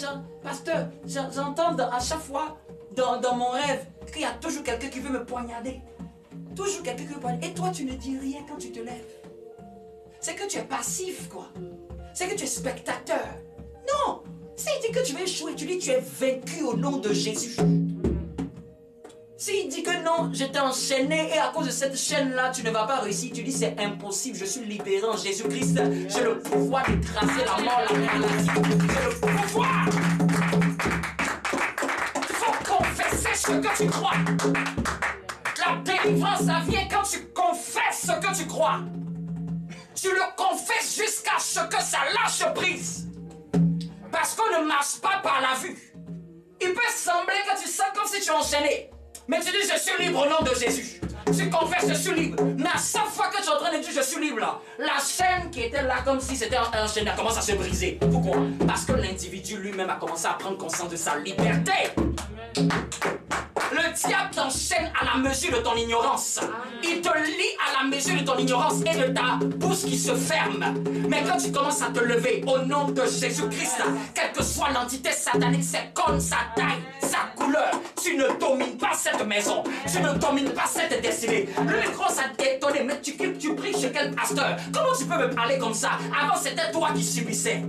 pasteur, j'en- j'entends à chaque fois dans mon rêve qu'il y a toujours quelqu'un qui veut me poignarder. Toujours quelqu'un qui. Et toi, tu ne dis rien quand tu te lèves. C'est que tu es passif, quoi. C'est que tu es spectateur. Non! S'il dit que tu vas échouer, tu dis tu es vaincu au nom de Jésus. S'il dit que non, je t'ai enchaîné et à cause de cette chaîne-là, tu ne vas pas réussir, tu dis c'est impossible, je suis libéré en Jésus-Christ. J'ai le pouvoir de tracer la mort, la maladie. J'ai le pouvoir. Faut confesser ce que tu crois. La délivrance, ça vient quand tu confesses ce que tu crois. Tu le confesses jusqu'à ce que ça lâche prise. Parce qu'on ne marche pas par la vue. Il peut sembler que tu sens comme si tu es enchaîné. Mais tu dis, je suis libre au nom de Jésus. Tu confesses, je suis libre. Mais à chaque fois que tu es en train de dire, je suis libre, la chaîne qui était là comme si c'était enchaînée commence à se briser. Pourquoi? Parce que l'individu lui-même a commencé à prendre conscience de sa liberté. Le diable t'enchaîne à la mesure de ton ignorance. Il te lie à la mesure de ton ignorance et de ta bouche qui se ferme. Mais quand tu commences à te lever au nom de Jésus-Christ, quelle que soit l'entité satanique, c'est comme sa taille, sa couleur, tu ne domines pas cette maison. Tu ne domines pas cette destinée. Le micro, ça t'étonne, mais tu, tu pries chez quel pasteur? Comment tu peux me parler comme ça? Avant, c'était toi qui subissais.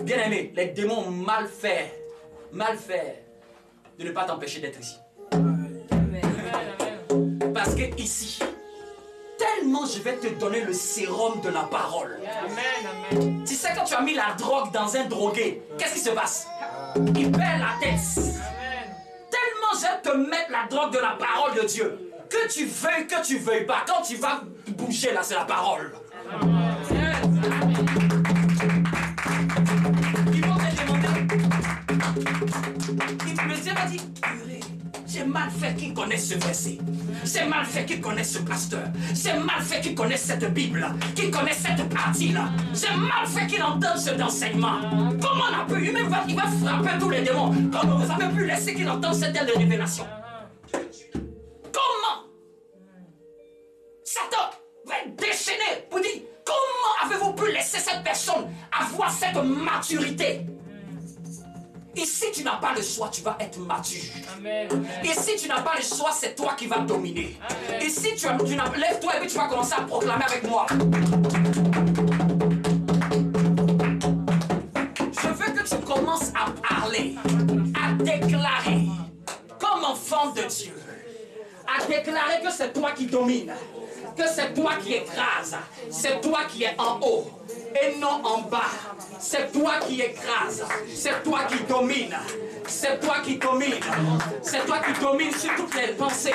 Bien aimé, les démons mal fait, mal fait de ne pas t'empêcher d'être ici. Parce que ici, tellement je vais te donner le sérum de la parole. Amen, amen. Tu sais, quand tu as mis la drogue dans un drogué, qu'est-ce qui se passe? Il perd la tête. Amen. Tellement je vais te mettre la drogue de la parole de Dieu. Que tu veuilles, que tu veuilles pas, quand tu vas bouger là, c'est la parole. Ils vont te demander. Il- Le Dieu m'a dit, purée, j'ai mal fait qu'ils connaissent ce verset. C'est mal fait qu'ils connaissent ce pasteur. C'est mal fait qu'ils connaissent cette Bible, qu'ils connaissent cette partie-là. C'est mal fait qu'ils entendent cet enseignement. Comment on a pu? Lui-même, il va frapper tous les démons. Comment vous avez pu laisser qu'ils entendent cette révélation? Comment? Satan va être déchaîné pour dire comment avez-vous pu laisser cette personne avoir cette maturité? Ici, tu n'as pas le choix, tu vas être mature. Amen. Amen. Ici, tu n'as pas le choix, c'est toi qui vas dominer. Ici, tu, tu n'as- lève-toi et puis tu vas commencer à proclamer avec moi. Je veux que tu commences à parler, à déclarer, comme enfant de Dieu, à déclarer que c'est toi qui domine, que c'est toi qui écrase, c'est toi qui es en haut et non en bas. C'est toi qui écrase, c'est toi qui domine, c'est toi qui domine, c'est toi qui domine sur toutes les pensées.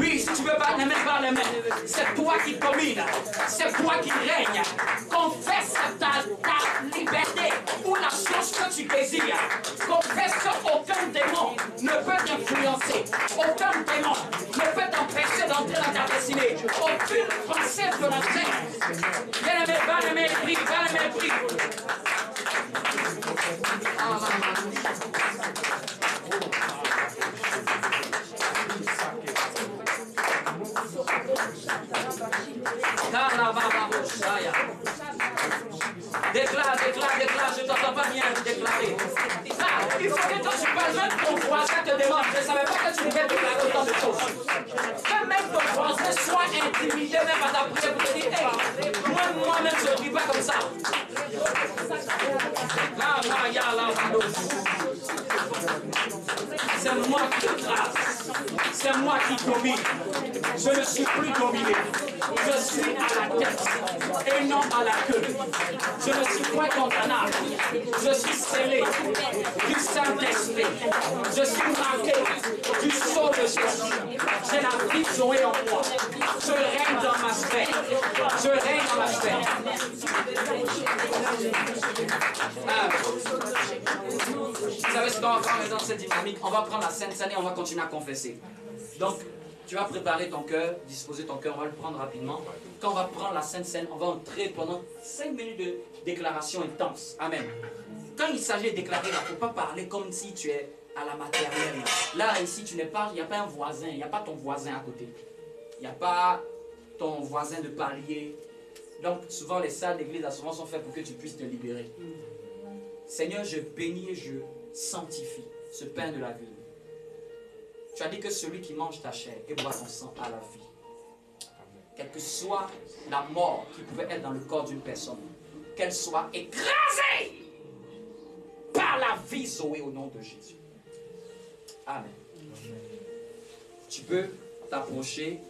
Oui, si tu veux battre les mains, battre les mains. C'est toi qui domine, c'est toi qui règne. Confesse ta, ta liberté ou la chose que tu désires. Confesse qu'aucun démon ne peut t'influencer, aucun démon ne peut t'empêcher d'entrer dans ta destinée, aucune pensée de la terre. Je suis à la tête et non à la queue. Je ne suis point condamnable. Je suis scellé du Saint-Esprit. Je suis marqué du sceau de Jésus. J'ai la vie Zoé en moi. Je règne dans ma sphère. Je règne dans ma sphère. Ah. Vous savez ce qu'on va faire dans cette dynamique On va prendre la Sainte Seine et on va continuer à confesser. Donc, tu vas préparer ton cœur, disposer ton cœur, on va le prendre rapidement. Quand on va prendre la Sainte Seine, on va entrer pendant 5 minutes de déclaration intense. Amen. Quand il s'agit de déclarer, il ne faut pas parler comme si tu es à la maternelle. Là, ici, tu n'es pas, il n'y a pas un voisin, il n'y a pas ton voisin à côté. Il n'y a pas ton voisin de palier. Donc, souvent, les salles d'église, souvent, sont faites pour que tu puisses te libérer. Seigneur, je bénis et je sanctifie ce pain de la vie. Tu as dit que celui qui mange ta chair et boit ton sang a la vie. Quelle que soit la mort qui pouvait être dans le corps d'une personne, qu'elle soit écrasée par la vie Zoé au nom de Jésus. Amen. Tu peux t'approcher,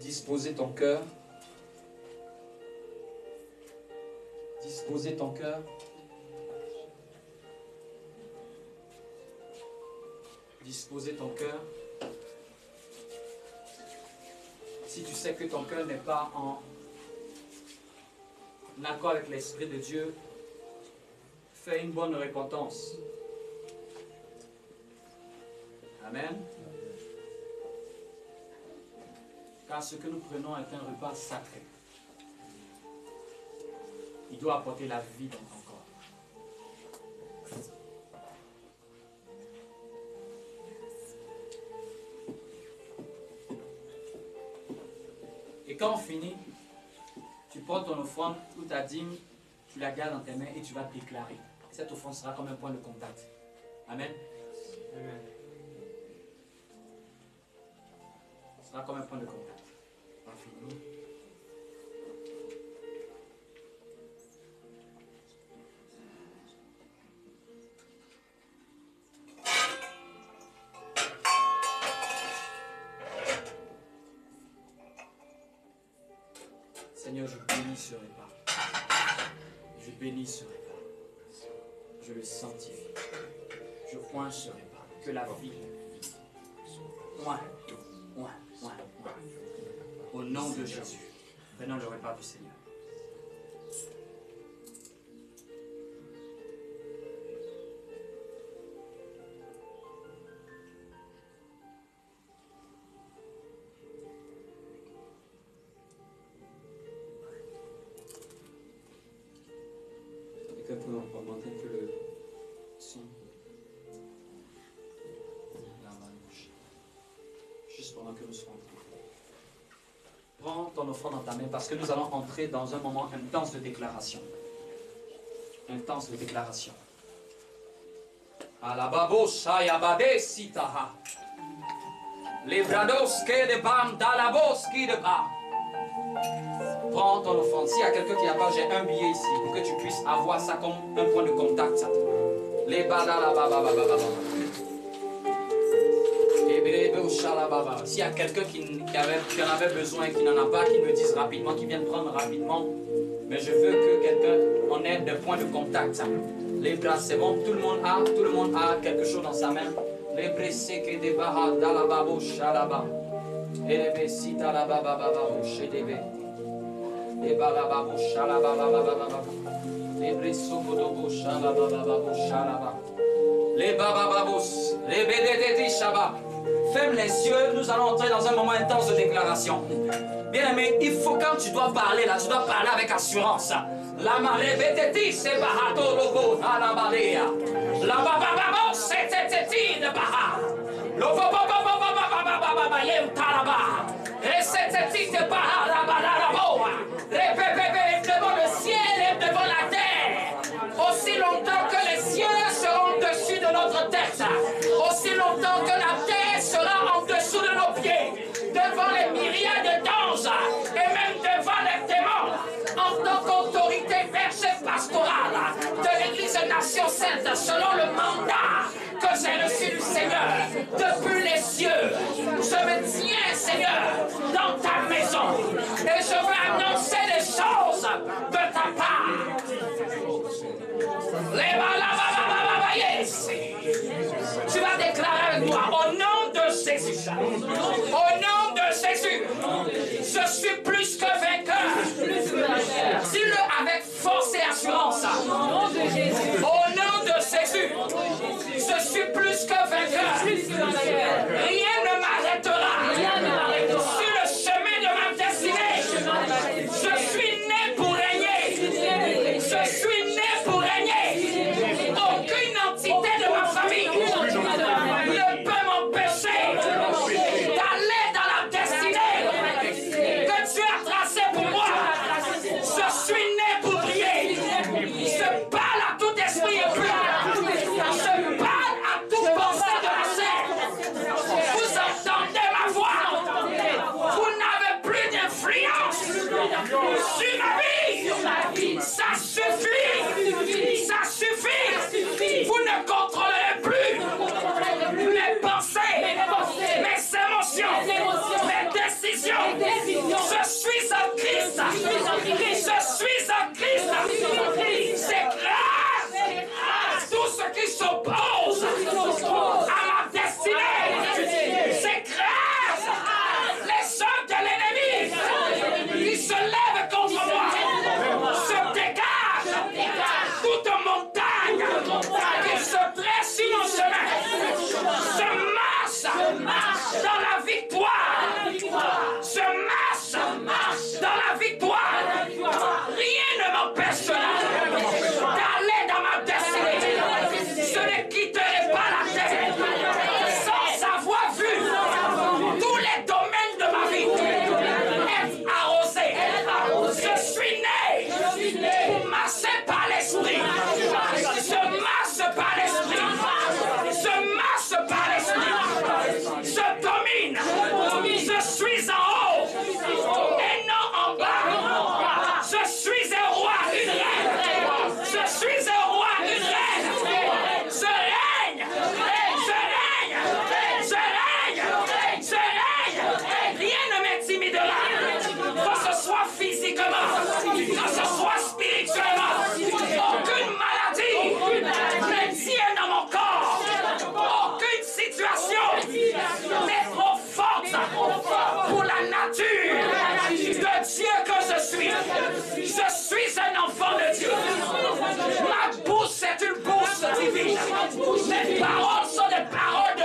disposer ton cœur, disposer ton cœur. Disposer ton cœur. Si tu sais que ton cœur n'est pas en accord avec l'Esprit de Dieu, fais une bonne repentance. Amen. Car ce que nous prenons est un repas sacré. Il doit apporter la vie dans Et quand on finit, tu prends ton offrande ou ta dîme, tu la gardes dans tes mains et tu vas déclarer. Cette offrande sera comme un point de contact. Amen. Peut augmenter un peu le son. Juste pendant que nous serons. Prends ton offrande dans ta main parce que nous allons entrer dans un moment intense de déclaration. Intense de déclaration. Alababo shayabade sitaha. Lebrados ke de bam dalabos ki de bam. Prends ton offrande. S'il y a quelqu'un qui n'a pas, j'ai un billet ici pour que tu puisses avoir ça comme un point de contact. Les. Ebrebe shalababa. S'il y a quelqu'un qui, qui qui en avait besoin et qui n'en a pas, qu'il me dise rapidement, qu'il vienne prendre rapidement. Mais je veux que quelqu'un en ait des points de contact. Les bras, c'est bon, tout le monde a, tout le monde a quelque chose dans sa main. Les blessés que des barras, dalababo shalaba. Elebe sita la baba baba shedebe. Les balababo shalaba. Les shalaba shalaba. Les babababos, les bédédédi shaba. Ferme les yeux, nous allons entrer dans un moment intense de déclaration. Bien aimé, il faut quand tu dois parler là, tu dois parler avec assurance. La marée bédédi c'est barato logo à la balea. La babababo c'est tététi de baha. Bababababababababa yem c'est aussi longtemps que les cieux seront au-dessus de notre tête, aussi longtemps que la terre sera en dessous de nos pieds, devant les myriades d'anges et même devant les démons, en tant qu'autorité berger pastorale de l'Église Nation Sainte, selon le mandat que j'ai reçu du Seigneur depuis les cieux. Je me tiens, Seigneur, dans ta maison et je veux annoncer les choses de ta tu vas déclarer avec moi, au nom de Jésus, au nom de Jésus, je suis plus que vainqueur. Dis-le avec force et assurance. Au nom de Jésus, je suis plus que vainqueur. Je suis en Christ! Je suis en C'est qui sont pauvres! se. Mes paroles sont des paroles de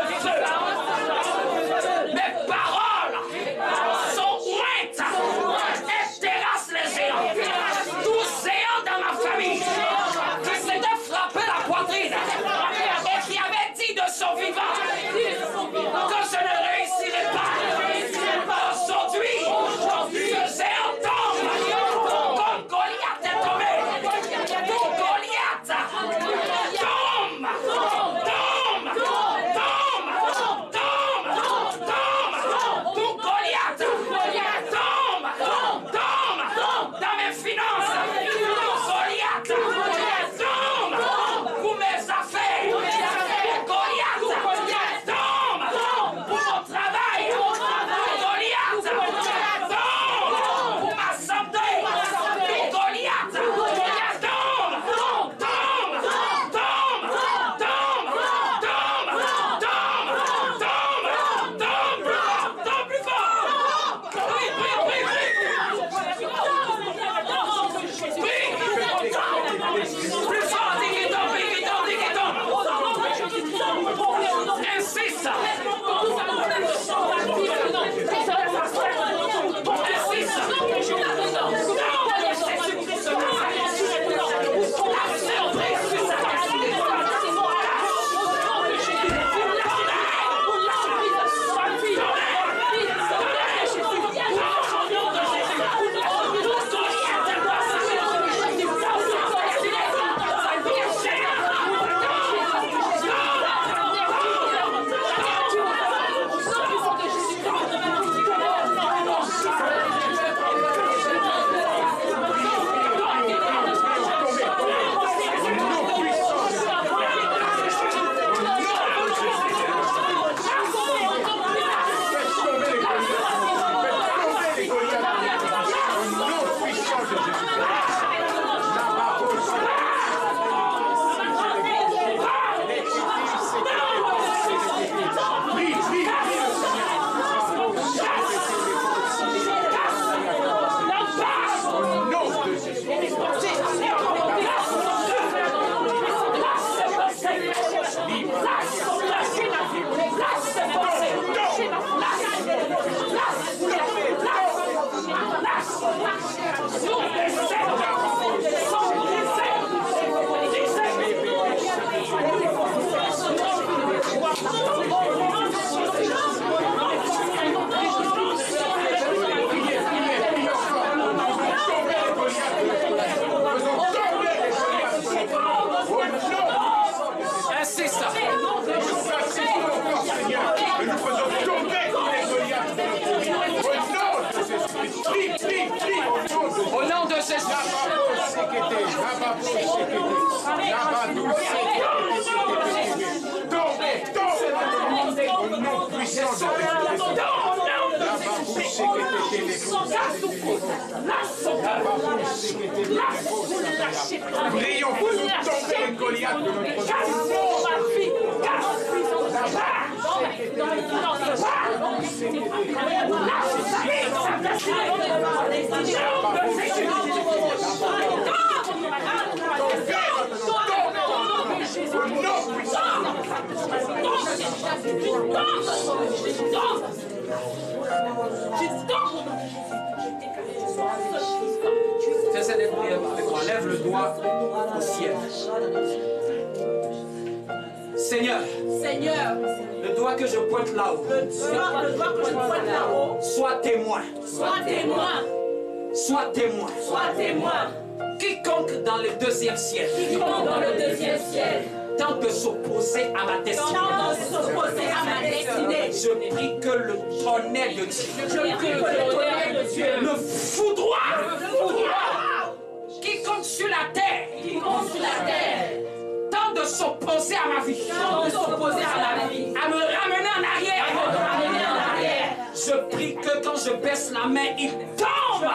la main et tombe.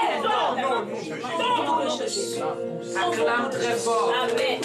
Tombe. Tombe. Acclame très fort. Amen.